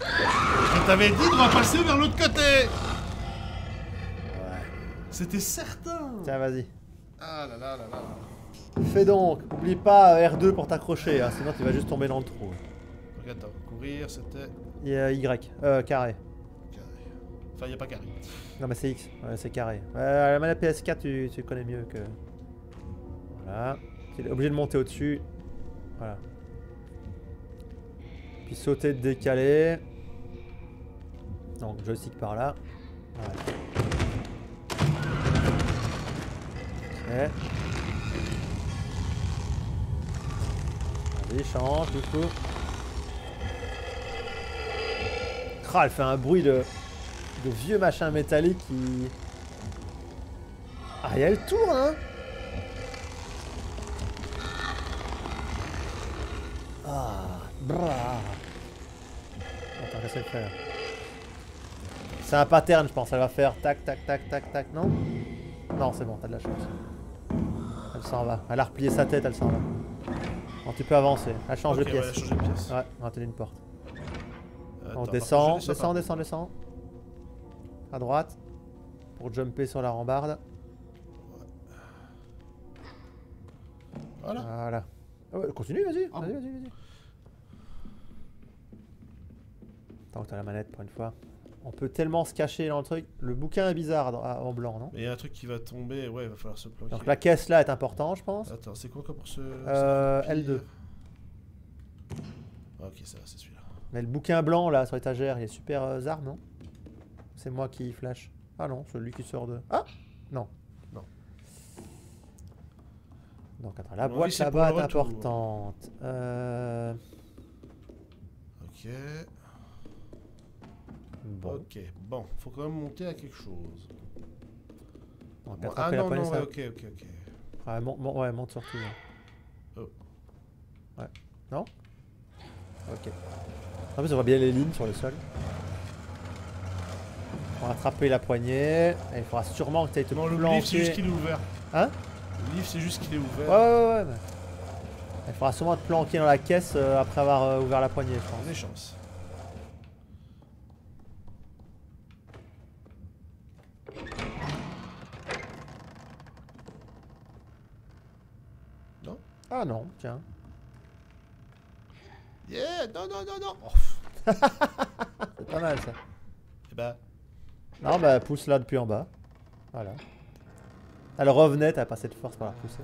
Je t'avais dit de repasser vers l'autre côté Ouais. C'était certain Tiens, vas-y. Ah là là là là. Fais donc, oublie pas euh, R2 pour t'accrocher, hein, sinon tu vas juste tomber dans le trou. Attends, courir, c'était. Y euh, carré. Enfin, y a pas carré. Non mais c'est X, ouais, c'est carré. Ouais, la manette PS4 tu, tu connais mieux que... Voilà. Tu es obligé de monter au-dessus. Voilà. Puis sauter, décaler. Donc joystick par là. Voilà. Ok. Vas-y, change du coup. Elle fait un bruit de, de vieux machin métallique qui... Ah, et elle tourne, hein Ah, bra. Attends, qu'est-ce qu'elle fait C'est un pattern, je pense. Elle va faire tac, tac, tac, tac, tac, non? Non, c'est bon, t'as de la chance. Elle s'en va. Elle a replié sa tête, elle s'en va. Bon, tu peux avancer. Elle change de ouais, pièce. changer de pièce. Ouais, on va tenir une porte. Euh, On attends, descend, descend, descend, descend. À droite. Pour jumper sur la rambarde. Voilà. Voilà. Ah ouais, continue, vas-y. Ah vas-y, vas-y, vas-y. Tant que t'as la manette pour une fois. On peut tellement se cacher dans le truc. Le bouquin est bizarre dans- en blanc, non Mais il y a un truc qui va tomber, ouais, il va falloir se planquer. Donc la caisse là est importante, je pense. Attends, c'est quoi encore pour ce. Euh, ce vampire L2. Ah, ok, ça va, c'est celui-là. Mais le bouquin blanc là sur l'étagère, il est super euh, non C'est moi qui flash. Ah non, celui qui sort de. Ah Non. Non. Donc attends, la boîte là-bas est importante. Euh... Ok, Bon, ok. Bon, faut quand même monter à quelque chose. on va ah non, non, ouais, ok, ok, ok. Ouais, mon- mon- ouais, monte surtout. hein. Oh. Ouais. Non? Ok. En plus, on voit bien les lignes sur le sol. On va attraper la poignée. Et il faudra sûrement que tu ailles te Non, le livre, c'est juste planquer. qu'il est ouvert. Hein? Le livre, c'est juste qu'il est ouvert. Ouais, ouais, ouais. Il faudra sûrement te planquer dans la caisse euh, après avoir euh, ouvert la poignée, je pense. Des chances. Non? Ah non, tiens. Yeah Non, non, non, non oh, C'est pas mal ça. Eh ben, Non, bah pousse là depuis en bas. Voilà. Elle revenait, t'as pas assez de force pour la repousser.